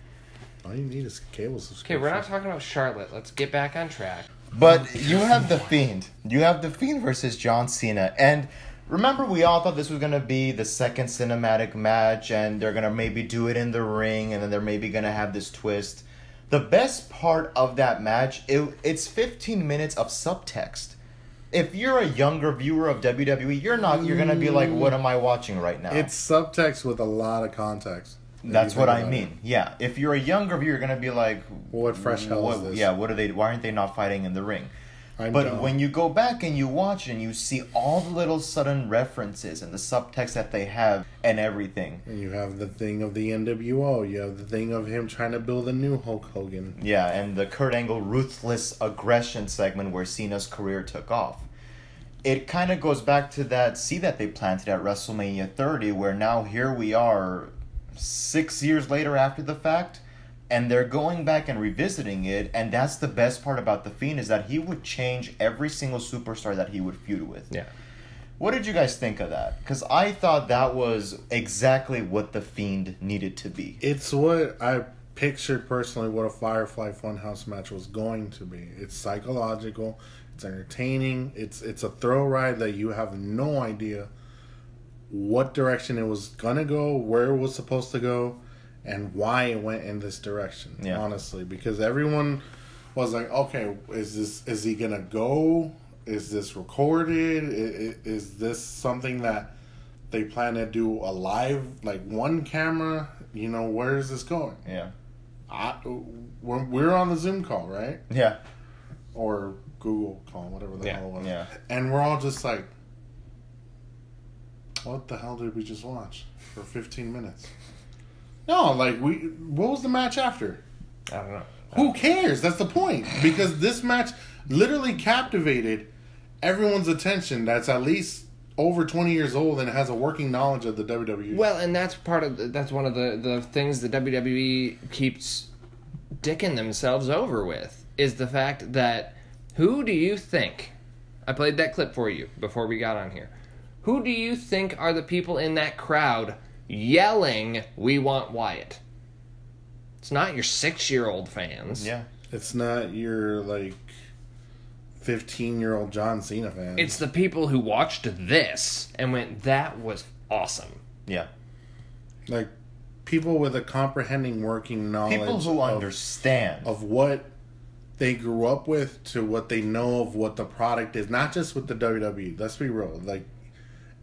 all you need is cable subscription. okay, we're not talking about Charlotte. Let's get back on track. But you have the Fiend. You have the Fiend versus John Cena. And remember, we all thought this was going to be the second cinematic match, and they're going to maybe do it in the ring, and then they're maybe going to have this twist. The best part of that match, it, it's 15 minutes of subtext. If you're a younger viewer of WWE, you're not. You're gonna be like, "What am I watching right now?" It's subtext with a lot of context. That's what I mean. Yeah. If you're a younger viewer, you're gonna be like, What fresh hell what, is this? Yeah. What are they? Why aren't they not fighting in the ring? I But when you go back and you watch and you see all the little sudden references and the subtext that they have and everything. And you have the thing of the NWO. You have the thing of him trying to build a new Hulk Hogan. Yeah, and the Kurt Angle ruthless aggression segment where Cena's career took off. It kind of goes back to that seed that they planted at WrestleMania 30, where now here we are, six years later after the fact, and they're going back and revisiting it. And that's the best part about the Fiend is that he would change every single superstar that he would feud with. Yeah. What did you guys think of that? Because I thought that was exactly what the Fiend needed to be. It's what I pictured personally what a Firefly Funhouse match was going to be. It's psychological, it's entertaining, it's it's a thrill ride that you have no idea what direction it was gonna go, where it was supposed to go, and why it went in this direction. Yeah. Honestly, because everyone was like, "Okay, is this is he gonna go? Is this recorded? I- i- Is this something that they plan to do a live, like one camera? You know, where is this going? Yeah. I, we're, we're on the Zoom call, right? Yeah. Or Google call, whatever the Yeah, hell it was. yeah. And we're all just like, What the hell did we just watch for 15 minutes? No, like we. What was the match after? I don't know. Who cares? That's the point. Because this match literally captivated everyone's attention. That's at least over 20 years old and has a working knowledge of the. WWE. Well, and that's part of the, that's one of the the things the WWE keeps dicking themselves over with is the fact that who do you think? I played that clip for you before we got on here. Who do you think are the people in that crowd yelling, "We want Wyatt"? It's not your six-year-old fans. Yeah. it's not your like 15 year old John Cena fan. It's the people who watched this and went, "That was awesome." Yeah. like people with a comprehending working knowledge People who of, understand. of what they grew up with to what they know of what the product is. Not just with the WWE. Let's be real. Like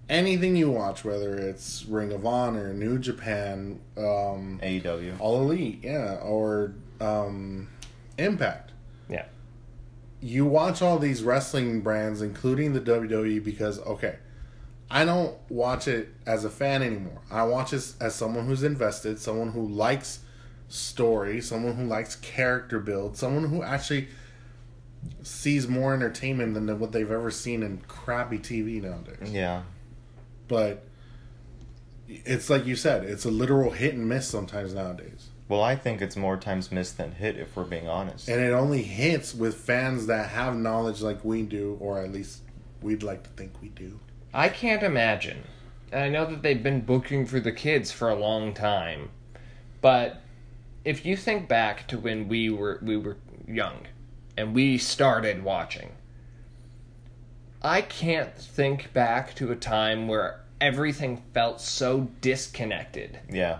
anything you watch, whether it's Ring of Honor, New Japan, um, AEW. All Elite, yeah, or um, Impact. Yeah. You watch all these wrestling brands, including the WWE, because okay, I don't watch it as a fan anymore. I watch it as someone who's invested, someone who likes story, someone who likes character build, someone who actually sees more entertainment than what they've ever seen in crappy TV nowadays. Yeah. But it's like you said, it's a literal hit and miss sometimes nowadays. Well, I think it's more times missed than hit, if we're being honest. And it only hits with fans that have knowledge like we do, or at least we'd like to think we do. I can't imagine. And I know that they've been booking for the kids for a long time. But if you think back to when we were we were young and we started watching, I can't think back to a time where everything felt so disconnected yeah.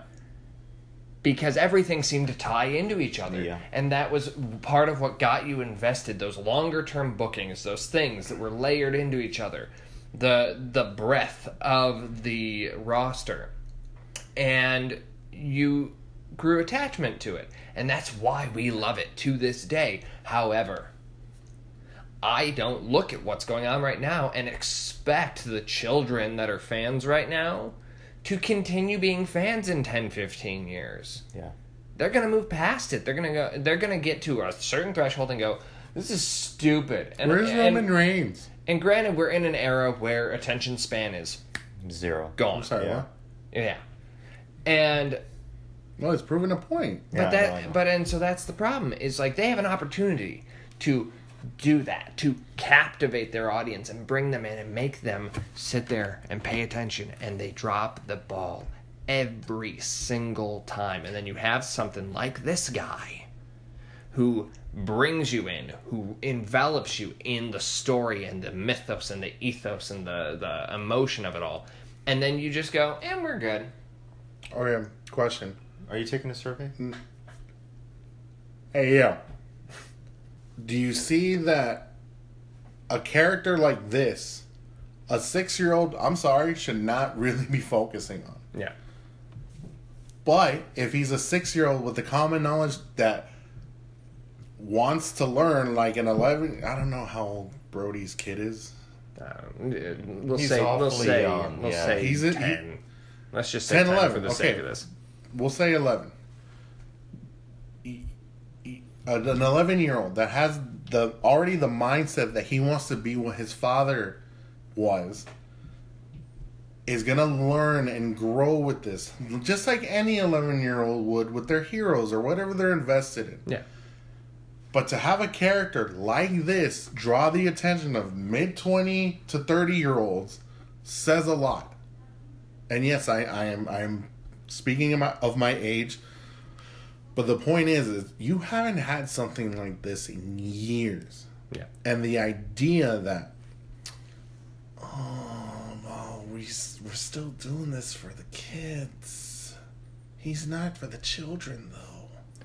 because everything seemed to tie into each other. Yeah. And that was part of what got you invested, those longer term bookings, those things that were layered into each other. The the breadth of the roster. And you grew attachment to it. And that's why we love it to this day. However, I don't look at what's going on right now and expect the children that are fans right now to continue being fans in 10, 15 years. Yeah. They're going to move past it. They're going to go they're going to get to a certain threshold and go, this is stupid. And, Where's and, Roman Reigns? and granted we're in an era where attention span is Zero. gone. I'm sorry, Yeah. what? Yeah. And Well, it's proven a point. but Yeah, that I know. but and so that's the problem is like they have an opportunity to do that to captivate their audience and bring them in and make them sit there and pay attention and they drop the ball every single time and then you have something like this guy who brings you in who envelops you in the story and the mythos and the ethos and the the emotion of it all and then you just go and we're good oh yeah question. Are you taking a survey? Hey, yeah. Do you see that a character like this, a six year old, I'm sorry, should not really be focusing on? yeah But if he's a six year old with the common knowledge that wants to learn, like an 11, I don't know how old Brodie's kid is. Um, we'll He's say we'll say young, we'll yeah. say He's a- he- ten. Let's just say 10, 10, 11, for the okay. sake of this. We'll say 11. He- An 11 year old that has the already the mindset that he wants to be what his father was is going to learn and grow with this just like any 11 year old would with their heroes or whatever they're invested in Yeah, but to have a character like this draw the attention of mid 20 to 30 year olds says a lot. And yes, I, I am I am speaking of my, of my age. But the point is, is you haven't had something like this in years. yeah, And the idea that, oh, no, we, we're still doing this for the kids. He's not for the children, though.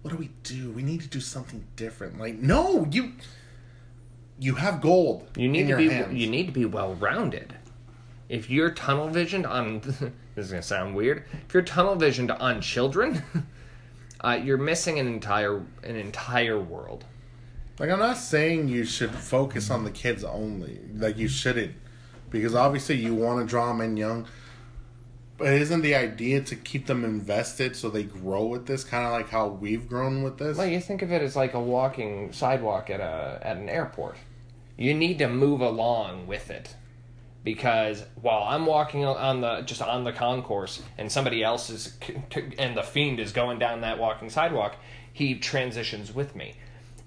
What do we do? We need to do something different. Like, no, you, you have gold. you need to your be hands. you need to be well rounded. If you're tunnel visioned on this is gonna sound weird. If you're tunnel visioned on children, uh, you're missing an entire an entire world. Like, I'm not saying you should focus on the kids only. Like, you shouldn't. because obviously you want to draw them in young, but isn't the idea to keep them invested so they grow with this? Kind of like how we've grown with this. Well, you think of it as like a walking sidewalk at a at an airport. You need to move along with it, because while I'm walking on the just on the concourse and somebody else is and the fiend is going down that walking sidewalk, he transitions with me.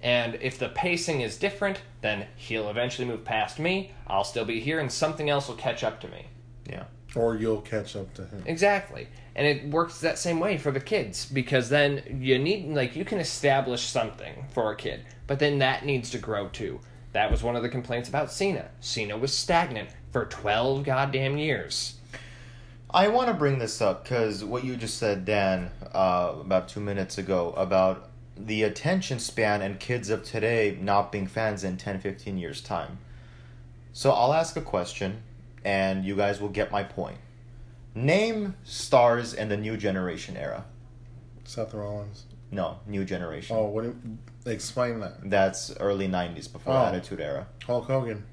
And if the pacing is different, then he'll eventually move past me. I'll still be here, and something else will catch up to me. Yeah. or you'll catch up to him. Exactly. And it works that same way for the kids because then you need like you can establish something for a kid, but then that needs to grow too. That was one of the complaints about Cena. Cena was stagnant for 12 goddamn years. I want to bring this up because what you just said, Dan, uh, about two minutes ago, about the attention span and kids of today not being fans in 10, 15 years' time. So I'll ask a question, and you guys will get my point. Name stars in the new generation era. Seth Rollins. No, new generation. Oh, what? do you- Explain that. That's early 90s before Oh. Attitude Era. Hulk Hogan,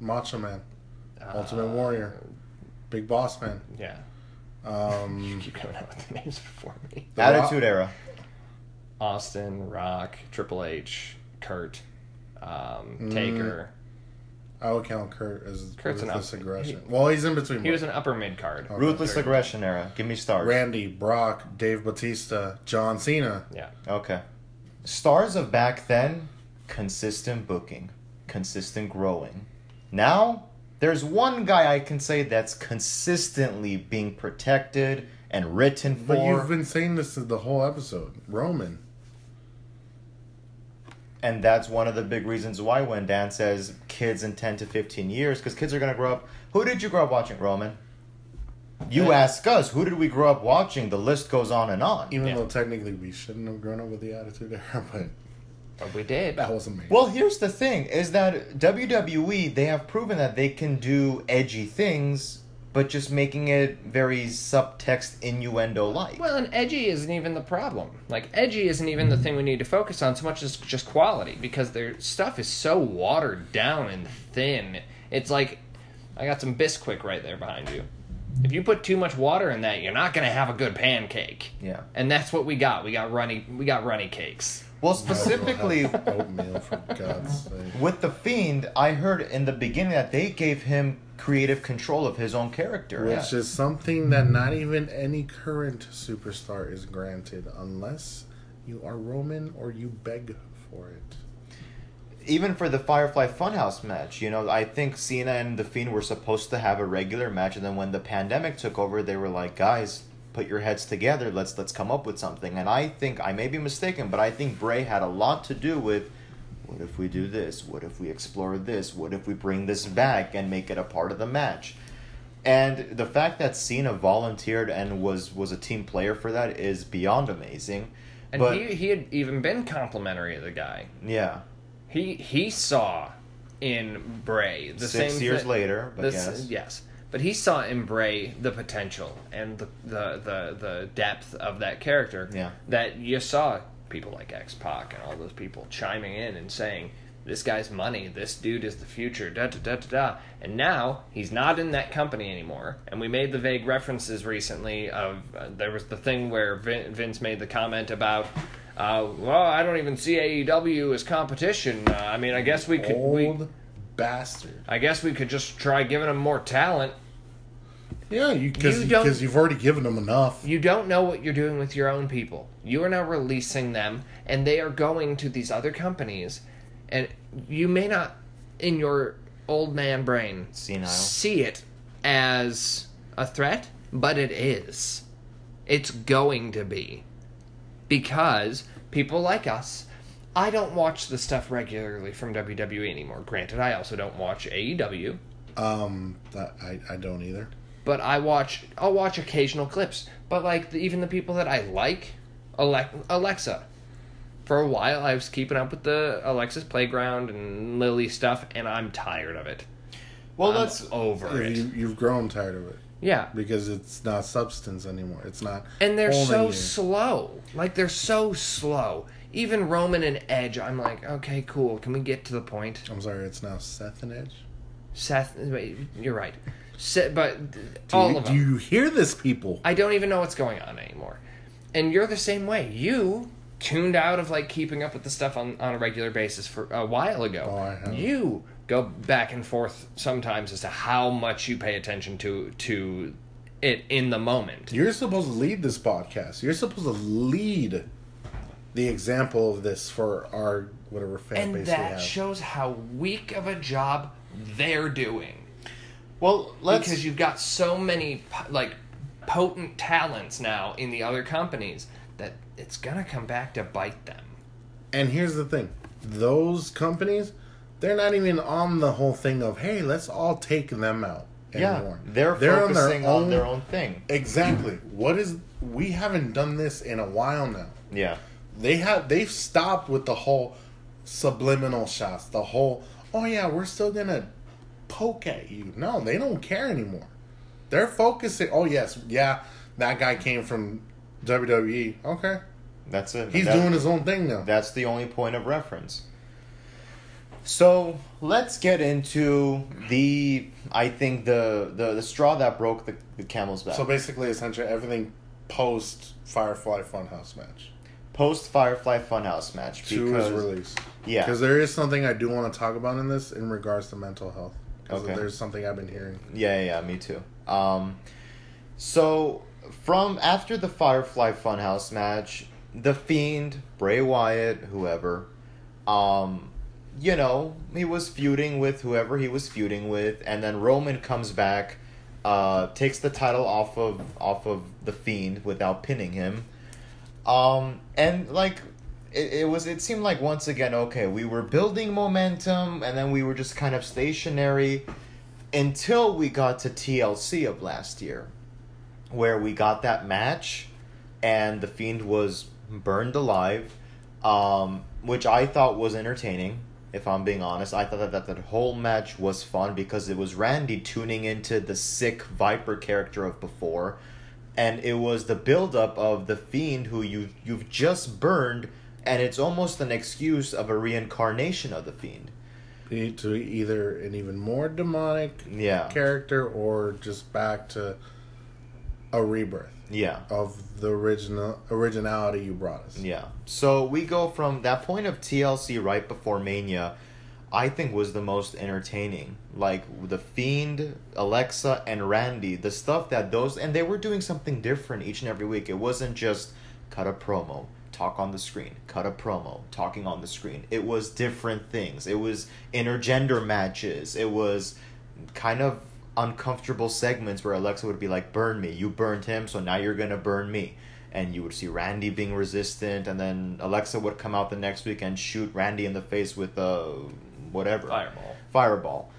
Macho Man, Ultimate Uh, Warrior, Big Boss Man. Yeah. Um, Keep coming out with the names before me. The Attitude Rock- Era. Austin, Rock, Triple H, Kurt, um, Mm. Taker. I would count Kurt as Kurt's an ruthless up- aggression. well, he's in between. He was an upper mid card. Okay, Ruthless fair. Aggression Era. Give me stars. Randy, Brock, Dave Batista, John Cena. Yeah. Okay. Stars of back then, consistent booking, consistent growing. Now, there's one guy I can say that's consistently being protected and written for. But you've been saying this the whole episode. Roman. And that's one of the big reasons why when Dan says kids in 10 to 15 years, because kids are going to grow up. Who did you grow up watching, Roman? You Yeah. ask us, who did we grow up watching? The list goes on and on. Even Yeah. though technically we shouldn't have grown up with the Attitude Era, but But we did. that was amazing. Well, here's the thing: is that WWE they have proven that they can do edgy things, but just making it very subtext innuendo like. Well, and edgy isn't even the problem. Like, edgy isn't even the thing we need to focus on so much as just quality because their stuff is so watered down and thin. It's like, I got some Bisquick right there behind you. If you put too much water in that, you're not gonna have a good pancake. Yeah. And that's what we got. We got runny. We got runny cakes. Well, specifically oatmeal for God's sake. with the Fiend, I heard in the beginning that they gave him creative control of his own character. Which Yeah. is something that not even any current superstar is granted unless you are Roman or you beg for it. even for the Firefly Funhouse match, you know, I think Cena and the Fiend were supposed to have a regular match, and then when the pandemic took over, they were like, "Guys, put your heads together. Let's let's come up with something." And I think I may be mistaken, but I think Bray had a lot to do with. What if we do this? What if we explore this? What if we bring this back and make it a part of the match? And the fact that Cena volunteered and was was a team player for that is beyond amazing. And but he, he had even been complimentary of the guy. yeah, He he saw in Bray the six same years thi- later, but this- yes. But he saw in Bray the potential and the, the, the, the depth of that character. Yeah. That you saw people like X Pac and all those people chiming in and saying, This guy's money, this dude is the future, da da da da da. And now he's not in that company anymore. And we made the vague references recently of uh, there was the thing where Vin, Vince made the comment about uh, well, I don't even see AEW as competition. Uh, I mean, I guess we could. We, Old bastard. I guess we could just try giving them more talent. Yeah, you You because don't- because you've already given them enough. You don't know what you're doing with your own people. You are now releasing them, and they are going to these other companies, and you may not, in your old man brain, Senile. see it as a threat, but it is. It's going to be. Because people like us, I don't watch the stuff regularly from WWE anymore. Granted, I also don't watch AEW. Um, I I don't either. But I watch I'll watch occasional clips. But like the, even the people that I like, Alexa. For a while, I was keeping up with the Alexa's Playground and Lily stuff, and I'm tired of it. Well, I'm let's over it. You, you've grown tired of it yeah, because it's not substance anymore. It's not. and they're so you. slow. Like they're so slow. Even Roman and Edge, I'm like, okay, cool. Can we get to the point? I'm sorry. It's now Seth and Edge. Seth, wait, you're right. Seth, but Do, all you, of do you hear this, people? I don't even know what's going on anymore. And you're the same way. You tuned out of like keeping up with the stuff on, on a regular basis for a while ago. Oh. You go back and forth sometimes as to how much you pay attention to to it in the moment. You're supposed to lead this podcast. You're supposed to lead the example of this for our whatever fan and base that have. shows how weak of a job they're doing. Well, let's because you've got so many like potent talents now in the other companies that it's gonna come back to bite them. and here's the thing: those companies, they're not even on the whole thing of hey, let's all take them out yeah, anymore. they're, on focusing on their own thing. Exactly. What is we haven't done this in a while now. Yeah, They have they've stopped with the whole subliminal shots. The whole oh yeah, we're still gonna poke at you. No, they don't care anymore. They're focusing. Oh yes, yeah, that guy came from WWE. Okay, that's it. he's That- doing his own thing now. That's the only point of reference. So let's get into the I think the the, the straw that broke the, the camel's back. So basically, essentially everything post Firefly Funhouse match Post Firefly Funhouse match to because his release. yeah Because there is something I do want to talk about in this in regards to mental health. Because Okay. there's something I've been hearing. Yeah, yeah, yeah, me too. Um, so from after the Firefly Funhouse match, the Fiend, Bray Wyatt, whoever, um, you know, he was feuding with whoever he was feuding with, and then Roman comes back, uh, takes the title off of off of the Fiend without pinning him, um, and like. It, it was. It seemed like once again, okay, we were building momentum, and then we were just kind of stationary until we got to TLC of last year, where we got that match, and the Fiend was burned alive, um, which I thought was entertaining. If I'm being honest, I thought that, that that whole match was fun because it was Randy tuning into the sick Viper character of before, and it was the buildup of the Fiend who you you've just burned, and it's almost an excuse of a reincarnation of the Fiend. to either an even more demonic Yeah, character or just back to a rebirth yeah. of the original originality you brought us. Yeah. So we go from that point of TLC right before Mania, I think was the most entertaining. Like the Fiend, Alexa, and Randy, the stuff that those and they were doing something different each and every week. It wasn't just cut a promo, talk on the screen, cut a promo, talking on the screen. It was different things. It was intergender matches. It was kind of uncomfortable segments where Alexa would be like, "Burn me. You burned him, so now you're gonna burn me." And you would see Randy being resistant, and then Alexa would come out the next week and shoot Randy in the face with a whatever Fireball. fireball.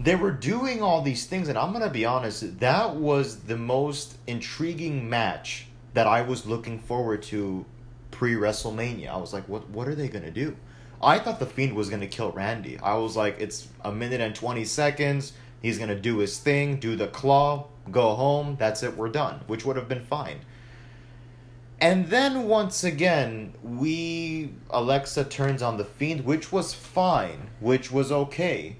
They were doing all these things, and I'm gonna be honest, that was the most intriguing match that I was looking forward to pre WrestleMania. I was like, what what are they gonna do? I thought the Fiend was gonna kill Randy. I was like, it's a minute and twenty seconds. He's gonna do his thing, do the claw, go home. That's it. We're done, which would have been fine. And then once again, we Alexa turns on the Fiend, which was fine, which was okay.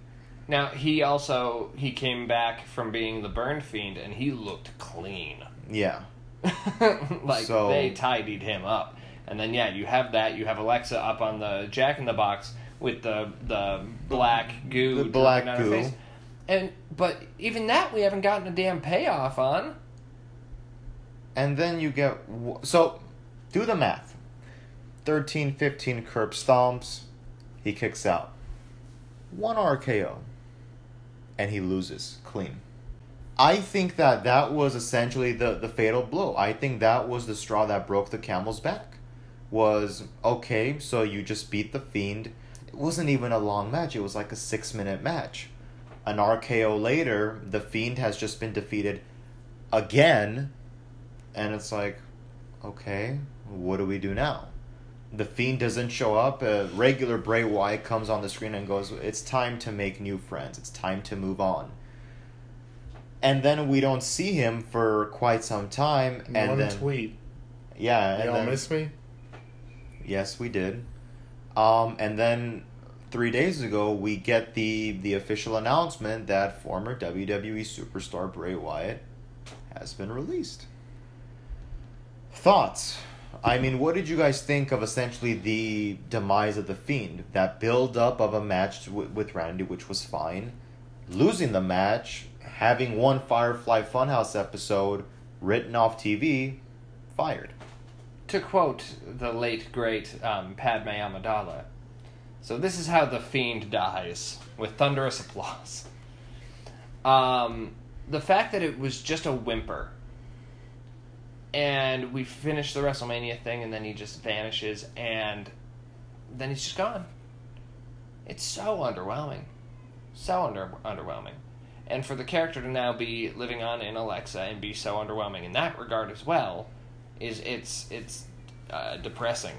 Now he also he came back from being the burn fiend and he looked clean. Yeah. like So- they tidied him up. And then yeah, you have that. You have Alexa up on the Jack in the Box with the the black goo, The black dripping on her goo. face. And but even that we haven't gotten a damn payoff on. And then you get. So, do the math 13, 15 curb stomps. He kicks out. One RKO. And he loses clean. I think that that was essentially the, the fatal blow. I think that was the straw that broke the camel's back. Was okay, so you just beat the Fiend. It wasn't even a long match, it was like a six minute match. An RKO later, the Fiend has just been defeated again and it's like, okay, what do we do now? The Fiend doesn't show up. A regular Bray Wyatt comes on the screen and goes, "It's time to make new friends. It's time to move on." And then we don't see him for quite some time, and One then tweet. yeah, and Y'all then, miss me? Yes, we did. Um, and then three days ago, we get the the official announcement that former WWE superstar Bray Wyatt has been released. Thoughts? I mean, what did you guys think of essentially the demise of the Fiend? That build up of a match with Randy, which was fine. Losing the match, having one Firefly Funhouse episode written off TV, fired. To quote the late great um, Padme Amidala, so this is how the fiend dies with thunderous applause. Um, the fact that it was just a whimper, and we finish the WrestleMania thing, and then he just vanishes, and then he's just gone. It's so underwhelming, so under underwhelming, and for the character to now be living on in Alexa and be so underwhelming in that regard as well, is it's it's uh, depressing.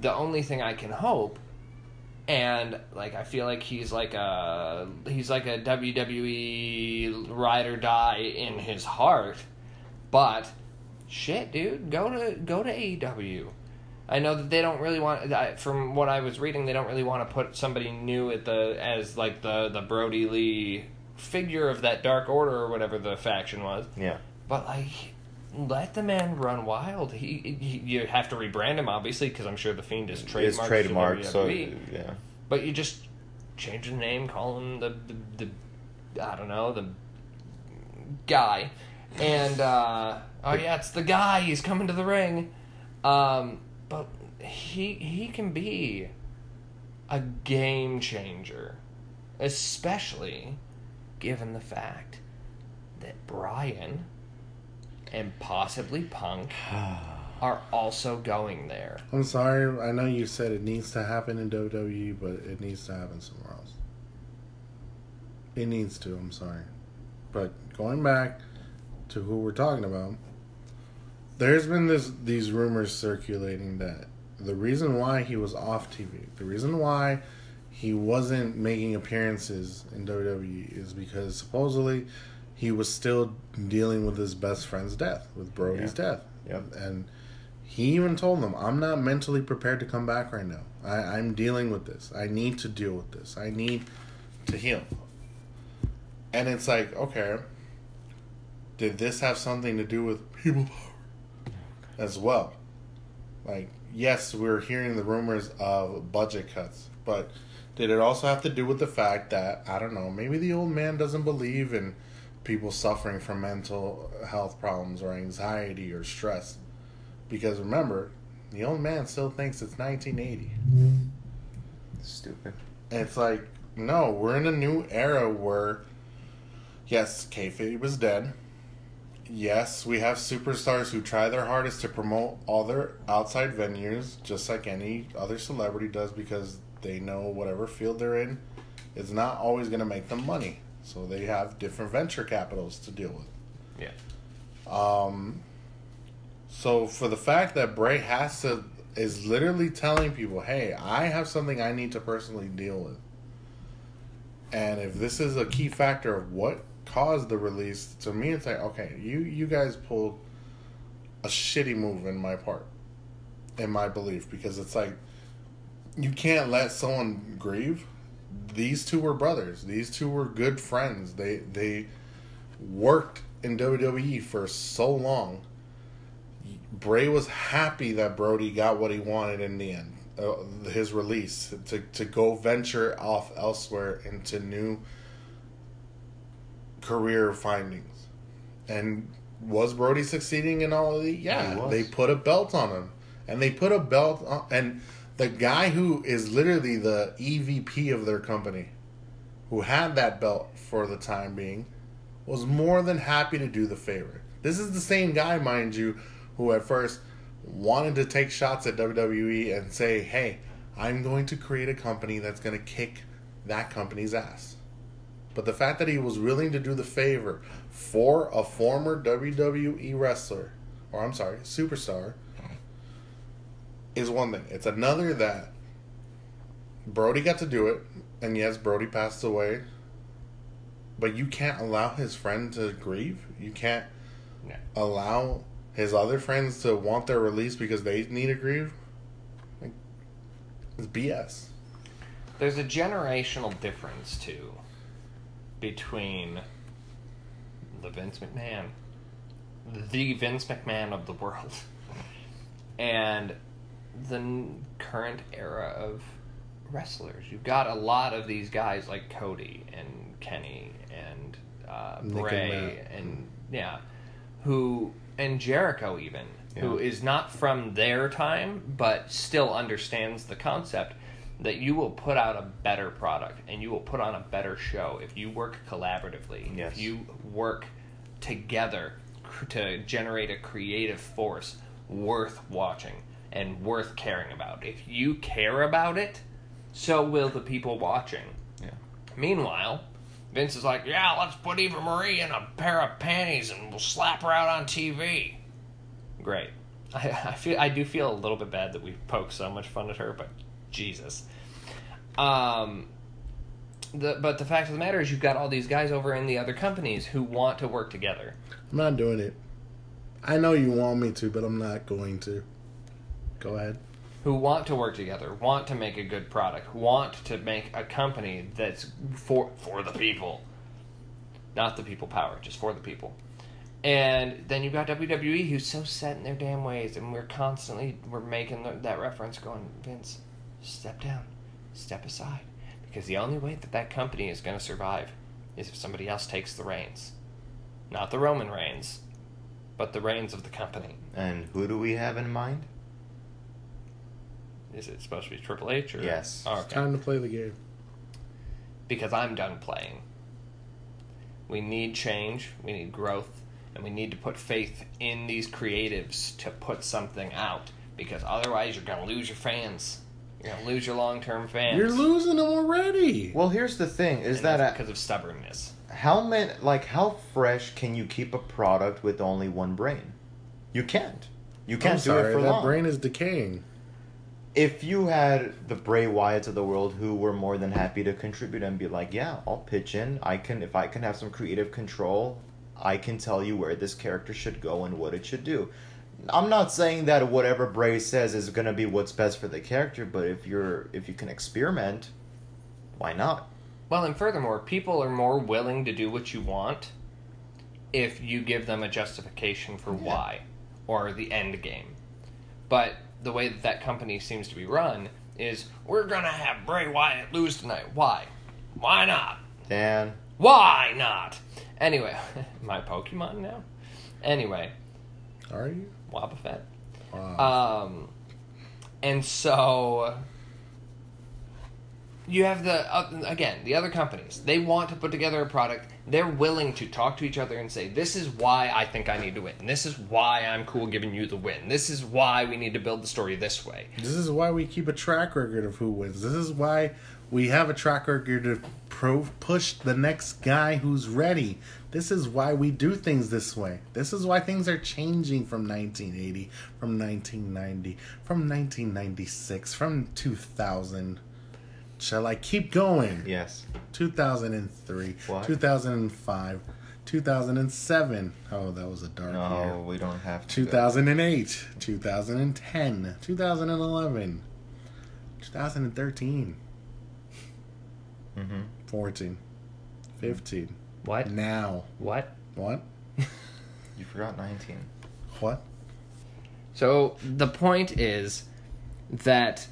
The only thing I can hope, and like I feel like he's like a he's like a WWE ride or die in his heart, but shit, dude, go to go to AEW. I know that they don't really want. I- From what I was reading, they don't really want to put somebody new at the as like the the Brodie Lee figure of that Dark Order or whatever the faction was. Yeah. But like, let the man run wild. He, he you have to rebrand him obviously because I'm sure the Fiend is trademarked. It's trademarked, so yeah. But you just change the name, call him the the, the I don't know the guy, and uh, oh yeah, it's the guy. He's coming to the ring. Um, but he he can be a game changer, especially given the fact that Bryan and possibly Punk are also going there. I'm sorry. I know you said it needs to happen in WWE, but it needs to happen somewhere else. It needs to. I'm sorry, but going back to who we're talking about, there's been this these rumors circulating that the reason why he was off TV, the reason why he wasn't making appearances in WWE is because supposedly he was still dealing with his best friend's death, with Brodie's death. Yep. And he even told them, I'm not mentally prepared to come back right now. I, I'm dealing with this. I need to deal with this. I need to heal. And it's like, okay, did this have something to do with people power as well? Like, yes, we're hearing the rumors of budget cuts, but did it also have to do with the fact that, I don't know, maybe the old man doesn't believe in people suffering from mental health problems or anxiety or stress? Because remember, the old man still thinks it's 1980. Stupid. It's like, no, we're in a new era where, yes, kayfabe was dead. Yes, we have superstars who try their hardest to promote all their outside venues, just like any other celebrity does, because they know whatever field they're in is not always going to make them money. So they have different venture capitals to deal with. Yeah. Um, so for the fact that Bray has to is literally telling people, "Hey, I have something I need to personally deal with," and if this is a key factor of what caused the release, to me, it's like, okay, you you guys pulled a shitty move in my part, in my belief, because it's like you can't let someone grieve. These two were brothers. These two were good friends. They they worked in WWE for so long. Bray was happy that Brodie got what he wanted in the end. Uh, his release to to go venture off elsewhere into new career findings. And was Brodie succeeding in all of the? Yeah, He they put a belt on him, and they put a belt on, and the guy who is literally the EVP of their company, who had that belt for the time being, was more than happy to do the favor. This is the same guy, mind you, who at first wanted to take shots at WWE and say, hey, I'm going to create a company that's going to kick that company's ass. But the fact that he was willing to do the favor for a former WWE wrestler, or I'm sorry, superstar, is one thing. It's another that Brodie got to do it, and yes, Brodie passed away, but you can't allow his friend to grieve. You can't allow his other friends to want their release because they need to grieve. Like, it's BS. there's a generational difference too between the Vince McMahon, the Vince McMahon of the world, and the n- current era of wrestlers. You've got a lot of these guys like Cody and Kenny and uh, Nick and Bray and yeah, who and Jericho even who Yeah. is not from their time but still understands the concept that you will put out a better product and you will put on a better show if you work collaboratively Yes. if you work together to generate a creative force worth watching and worth caring about if you care about it so will the people watching Yeah. Meanwhile, Vince is like, "Yeah, let's put Eva Marie in a pair of panties and we'll slap her out on TV." Great. I, I feel I do feel a little bit bad that we poked so much fun at her, but Jesus. Um. The, but the fact of the matter is, you've got all these guys over in the other companies who want to work together. I'm not doing it. I know you want me to, but I'm not going to. Go ahead. who want to work together, want to make a good product, want to make a company that's for for the people, not the people power, just for the people. And then you've got WWE, who's so set in their damn ways, and we're constantly we're making the, that reference, going, Vince, step down, step aside, because the only way that that company is going to survive is if somebody else takes the reins, not the Roman reigns, but the reins of the company. And who do we have in mind? Is it supposed to be Triple H or Yes. Oh, It's okay. time to play the game. because I'm done playing. We need change, we need growth, and we need to put faith in these creatives to put something out because otherwise you're going to lose your fans. You're going to lose your long-term fans. You're losing them already. Well, here's the thing: is And that that's a- because of stubbornness. how many, like, how fresh can you keep a product with only one brain? You can't. You can't I'm do it for that long. brain is decaying. If you had the Bray Wyatts of the world who were more than happy to contribute and be like, yeah, I'll pitch in. I can if I can have some creative control, I can tell you where this character should go and what it should do. I'm not saying that whatever Bray says is going to be what's best for the character, but if you're if you can experiment, why not? Well, and furthermore, people are more willing to do what you want if you give them a justification for why or the end game. But the way that that company seems to be run is we're going to have Bray Wyatt lose tonight. Why? Why not? Dan, Why not? Anyway, my Pokemon now? Anyway, Are you? Wobbuffet. Wow. Um, and so you have the uh, again the other companies. They want to put together a product. They're willing to talk to each other and say, "This is why I think I need to win. This is why I'm cool giving you the win. This is why we need to build the story this way." this is why we keep a track record of who wins. This is why we have a track record to pro- push the next guy who's ready. This is why we do things this way. This is why things are changing from 1980, from 1990, from 1996, from 2000. Shall I keep going? yes. 2003, What? 2005, 2007. Oh, that was a dark year. No, we don't have to. go. 2008, 2010, 2011, 2013, Mhm. 14, 15. What? Now. What? What? You forgot 19. What? So the point is that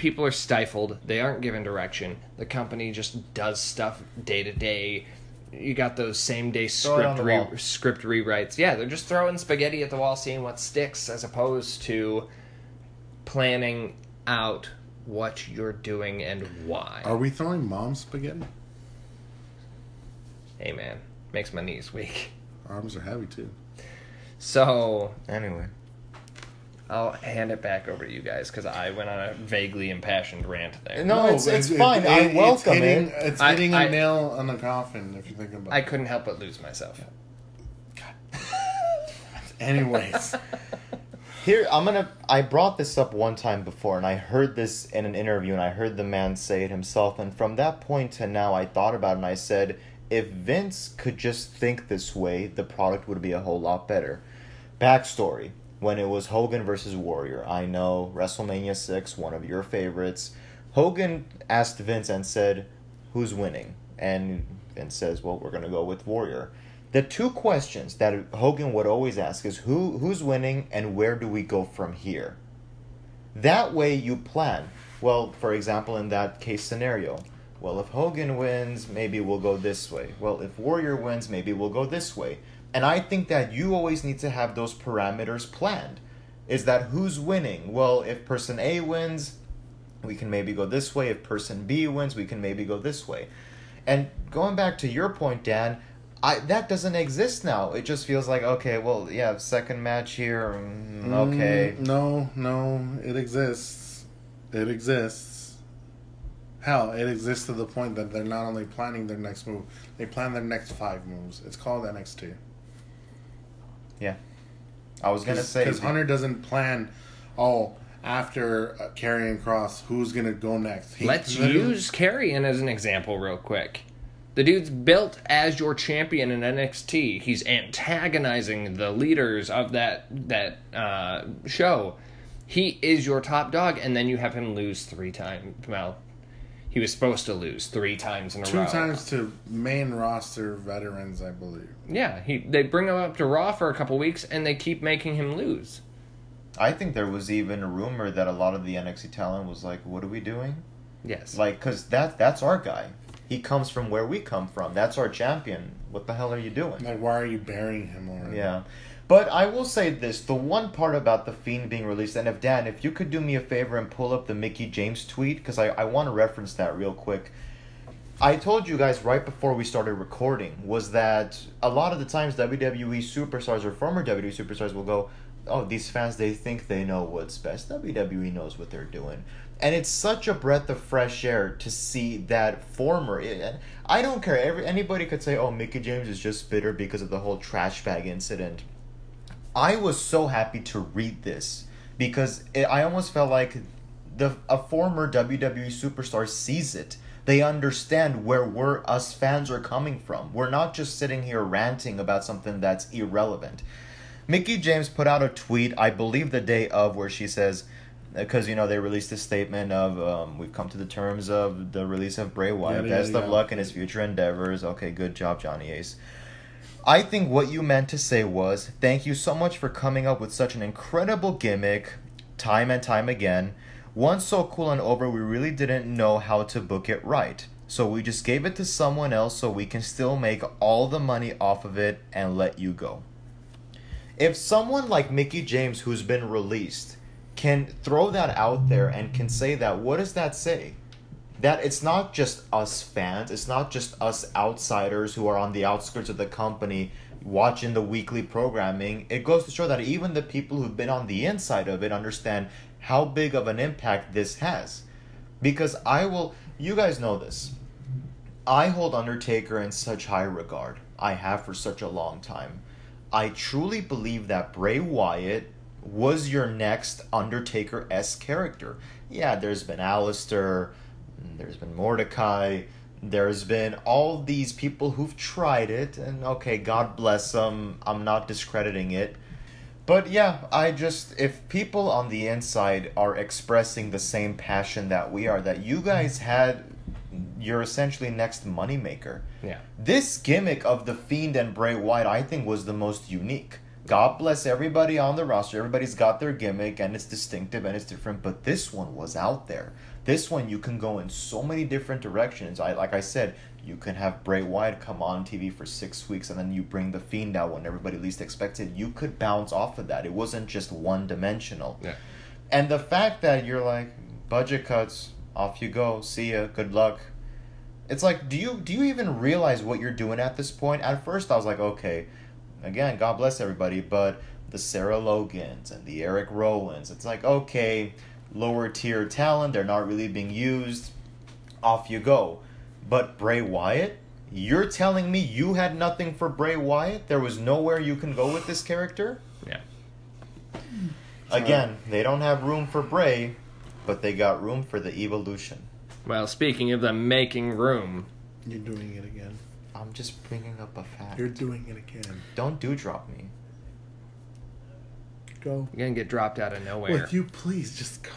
people are stifled. They aren't given direction. The company just does stuff day to day. You got those same day script on the re- wall. script rewrites. Yeah, they're just throwing spaghetti at the wall, seeing what sticks, as opposed to planning out what you're doing and why. Are we throwing mom spaghetti? hey man, makes my knees weak. Arms are heavy too. So Anyway. I'll hand it back over to you guys because I went on a vaguely impassioned rant there. No, it's, it's fine. I welcome it's hitting, it. It's I- hitting a I- nail on the coffin if you think about it. I couldn't help but lose myself. God. Anyways, Here, I'm gonna. I brought this up one time before, and I heard this in an interview, and I heard the man say it himself. And from that point to now, I thought about it, and I said, if Vince could just think this way, the product would be a whole lot better. Backstory: When it was Hogan versus Warrior, I know WrestleMania six, one of your favorites. Hogan asked Vince and said, "Who's winning?" And Vince says, "Well, we're gonna go with Warrior." The two questions that Hogan would always ask is who who's winning and where do we go from here? That way you plan. Well, for example, in that case scenario, well, if Hogan wins, maybe we'll go this way. Well, if Warrior wins, maybe we'll go this way. And I think that you always need to have those parameters planned. Is that who's winning? Well, if person A wins, we can maybe go this way. If person B wins, we can maybe go this way. And going back to your point, Dan, I that doesn't exist now. It just feels like okay, well, yeah, second match here, mm, okay. Mm, no, no, it exists. It exists. Hell, it exists to the point that they're not only planning their next move, they plan their next five moves. It's called NXT. Yeah, I was gonna say because Hunter doesn't plan. Oh, after uh, Karrion Kross, who's gonna go next? He Let's literally- use Karrion as an example, real quick. The dude's built as your champion in NXT. He's antagonizing the leaders of that that uh, show. He is your top dog, and then you have him lose three times. Well, he was supposed to lose three times in a two row. times to main roster veterans, I believe. Yeah, he they bring him up to Raw for a couple weeks, and they keep making him lose. I think there was even a rumor that a lot of the NXT talent was like, "What are we doing?" Yes. Like, cause that that's our guy. He comes from where we come from. That's our champion. What the hell are you doing? Like, why are you burying him already? Yeah. But I will say this: the one part about the Fiend being released, and if Dan, if you could do me a favor and pull up the Mickie James tweet, because I, I want to reference that real quick. I told you guys right before we started recording was that a lot of the times WWE superstars or former WWE superstars will go, "Oh, these fans they think they know what's best. WWE knows what they're doing." And it's such a breath of fresh air to see that former. Eh, eh, I don't care. Every anybody could say, "Oh, Mickie James is just bitter because of the whole trash bag incident." I was so happy to read this because it, I almost felt like the a former WWE superstar sees it. They understand where we're us fans are coming from. We're not just sitting here ranting about something that's irrelevant. Mickie James put out a tweet, I believe the day of, where she says, because you know they released a statement of um, we've come to the terms of the release of Bray Wyatt. Yada, Best of yada. luck in his future endeavors. Okay, good job, Johnny Ace. I think what you meant to say was thank you so much for coming up with such an incredible gimmick, time and time again. Once so cool and over, we really didn't know how to book it right. So we just gave it to someone else so we can still make all the money off of it and let you go. If someone like Mickie James, who's been released, can throw that out there and can say that, what does that say? that it's not just us fans, it's not just us outsiders who are on the outskirts of the company watching the weekly programming. It goes to show that even the people who've been on the inside of it understand how big of an impact this has. Because I will, you guys know this. I hold Undertaker in such high regard. I have for such a long time. I truly believe that Bray Wyatt was your next Undertaker S character. Yeah, there's been Aleister, there's been Mordecai, there's been all these people who've tried it, and okay, God bless them. I'm not discrediting it. But yeah, I just, if people on the inside are expressing the same passion that we are, that you guys had, you're essentially next moneymaker. Yeah. This gimmick of the Fiend and Bray Wyatt, I think, was the most unique. God bless everybody on the roster. Everybody's got their gimmick and it's distinctive and it's different, but this one was out there. This one you can go in so many different directions. I like I said, you can have Bray Wyatt come on TV for six weeks and then you bring the Fiend out when everybody least expected. You could bounce off of that. It wasn't just one dimensional. Yeah. And the fact that you're like, budget cuts, off you go, see ya, good luck. It's like, do you do you even realize what you're doing at this point? At first, I was like, okay, again, God bless everybody, but the Sarah Logans and the Eric Rowlands, it's like, okay, lower tier talent, they're not really being used. Off you go. But Bray Wyatt, you're telling me you had nothing for Bray Wyatt? There was nowhere you can go with this character? Yeah. Hmm. Again, they don't have room for Bray, but they got room for the evolution. Well, speaking of them making room, You're doing it again. I'm just bringing up a fact. You're doing it again. Don't do drop me. Go. you're gonna get dropped out of nowhere. Would you please just go?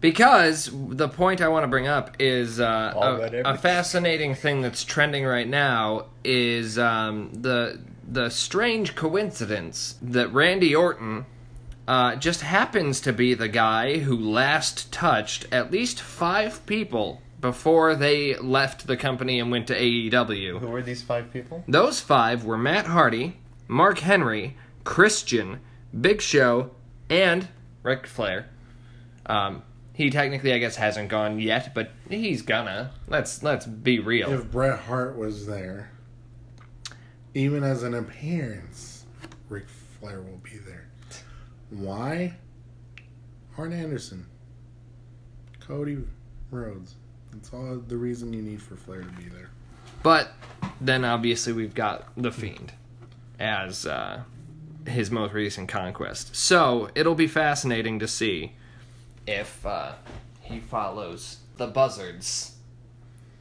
Because the point I want to bring up is uh, a, a fascinating thing that's trending right now is um, the the strange coincidence that Randy Orton uh, just happens to be the guy who last touched at least five people before they left the company and went to AEW. Who were these five people? Those five were Matt Hardy, Mark Henry, Christian, Big Show, and Ric Flair. Um, he technically, I guess, hasn't gone yet, but he's gonna. Let's let's be real. If Bret Hart was there, even as an appearance, Ric Flair will be there. Why? Arn Anderson, Cody Rhodes. That's all the reason you need for Flair to be there. But then obviously we've got the Fiend as uh, his most recent conquest. So it'll be fascinating to see if uh, he follows the Buzzards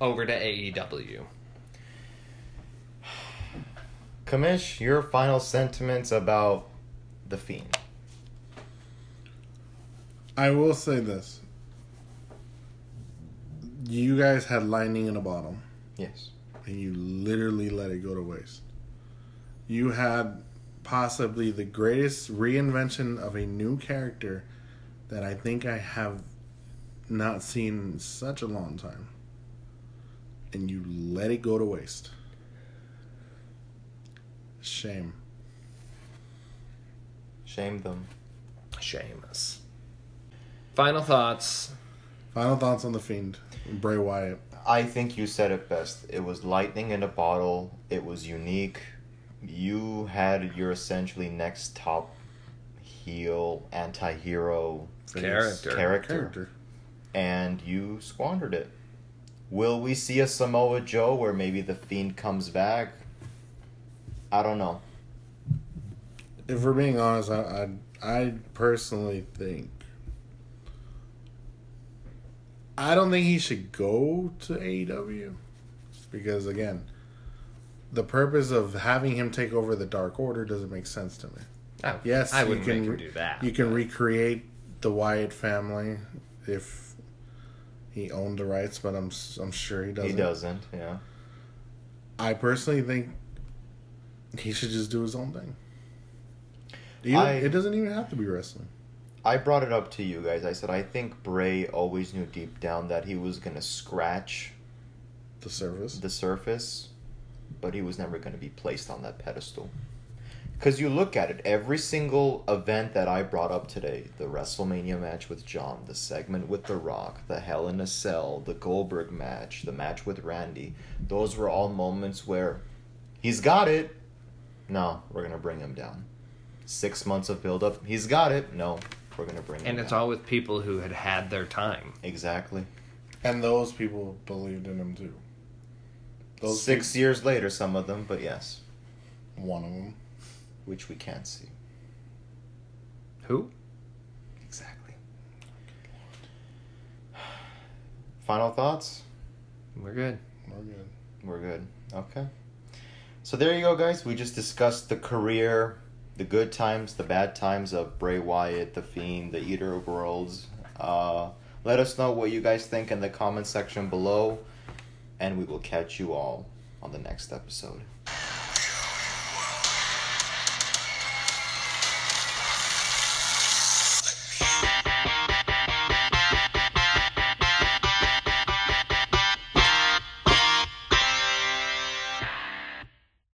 over to AEW. Commish, your final sentiments about the Fiend. I will say this: you guys had lightning in a bottle. Yes. and you literally let it go to waste. You had possibly the greatest reinvention of a new character that I think I have not seen in such a long time. And you let it go to waste. Shame. Shame them. Shame us. Final thoughts. Final thoughts on the Fiend, Bray Wyatt. I think you said it best. It was lightning in a bottle. It was unique. You had your essentially next top heel anti-hero Character. character, Character. and you squandered it. Will we see a Samoa Joe where maybe the Fiend comes back? I don't know. If we're being honest, I I, I personally think I don't think he should go to AEW because again, the purpose of having him take over the Dark Order doesn't make sense to me. I, Yes, I you wouldn't can make him do that. You can recreate the Wyatt family if he owned the rights, but I'm I'm sure he doesn't. He doesn't. Yeah. I personally think he should just do his own thing. Even- I- it doesn't even have to be wrestling. I brought it up to you guys. I said I think Bray always knew deep down that he was gonna scratch The service. the surface, but he was never going to be placed on that pedestal. Because you look at it, every single event that I brought up today the WrestleMania match with John, the segment with The Rock, the Hell in a Cell, the Goldberg match, the match with Randy those were all moments where he's got it. No, we're going to bring him down. Six months of build up, he's got it. No, we're going to bring him and it's down. all with people who had had their time. Exactly. And those people believed in him too. Those Six years later, some of them, but yes, one of them. Which we can't see. Who? Exactly. Final thoughts? We're good. We're good. We're good. Okay. So there you go, guys. We just discussed the career, the good times, the bad times of Bray Wyatt, the Fiend, the Eater of Worlds. Uh, let us know what you guys think in the comment section below, and we will catch you all on the next episode.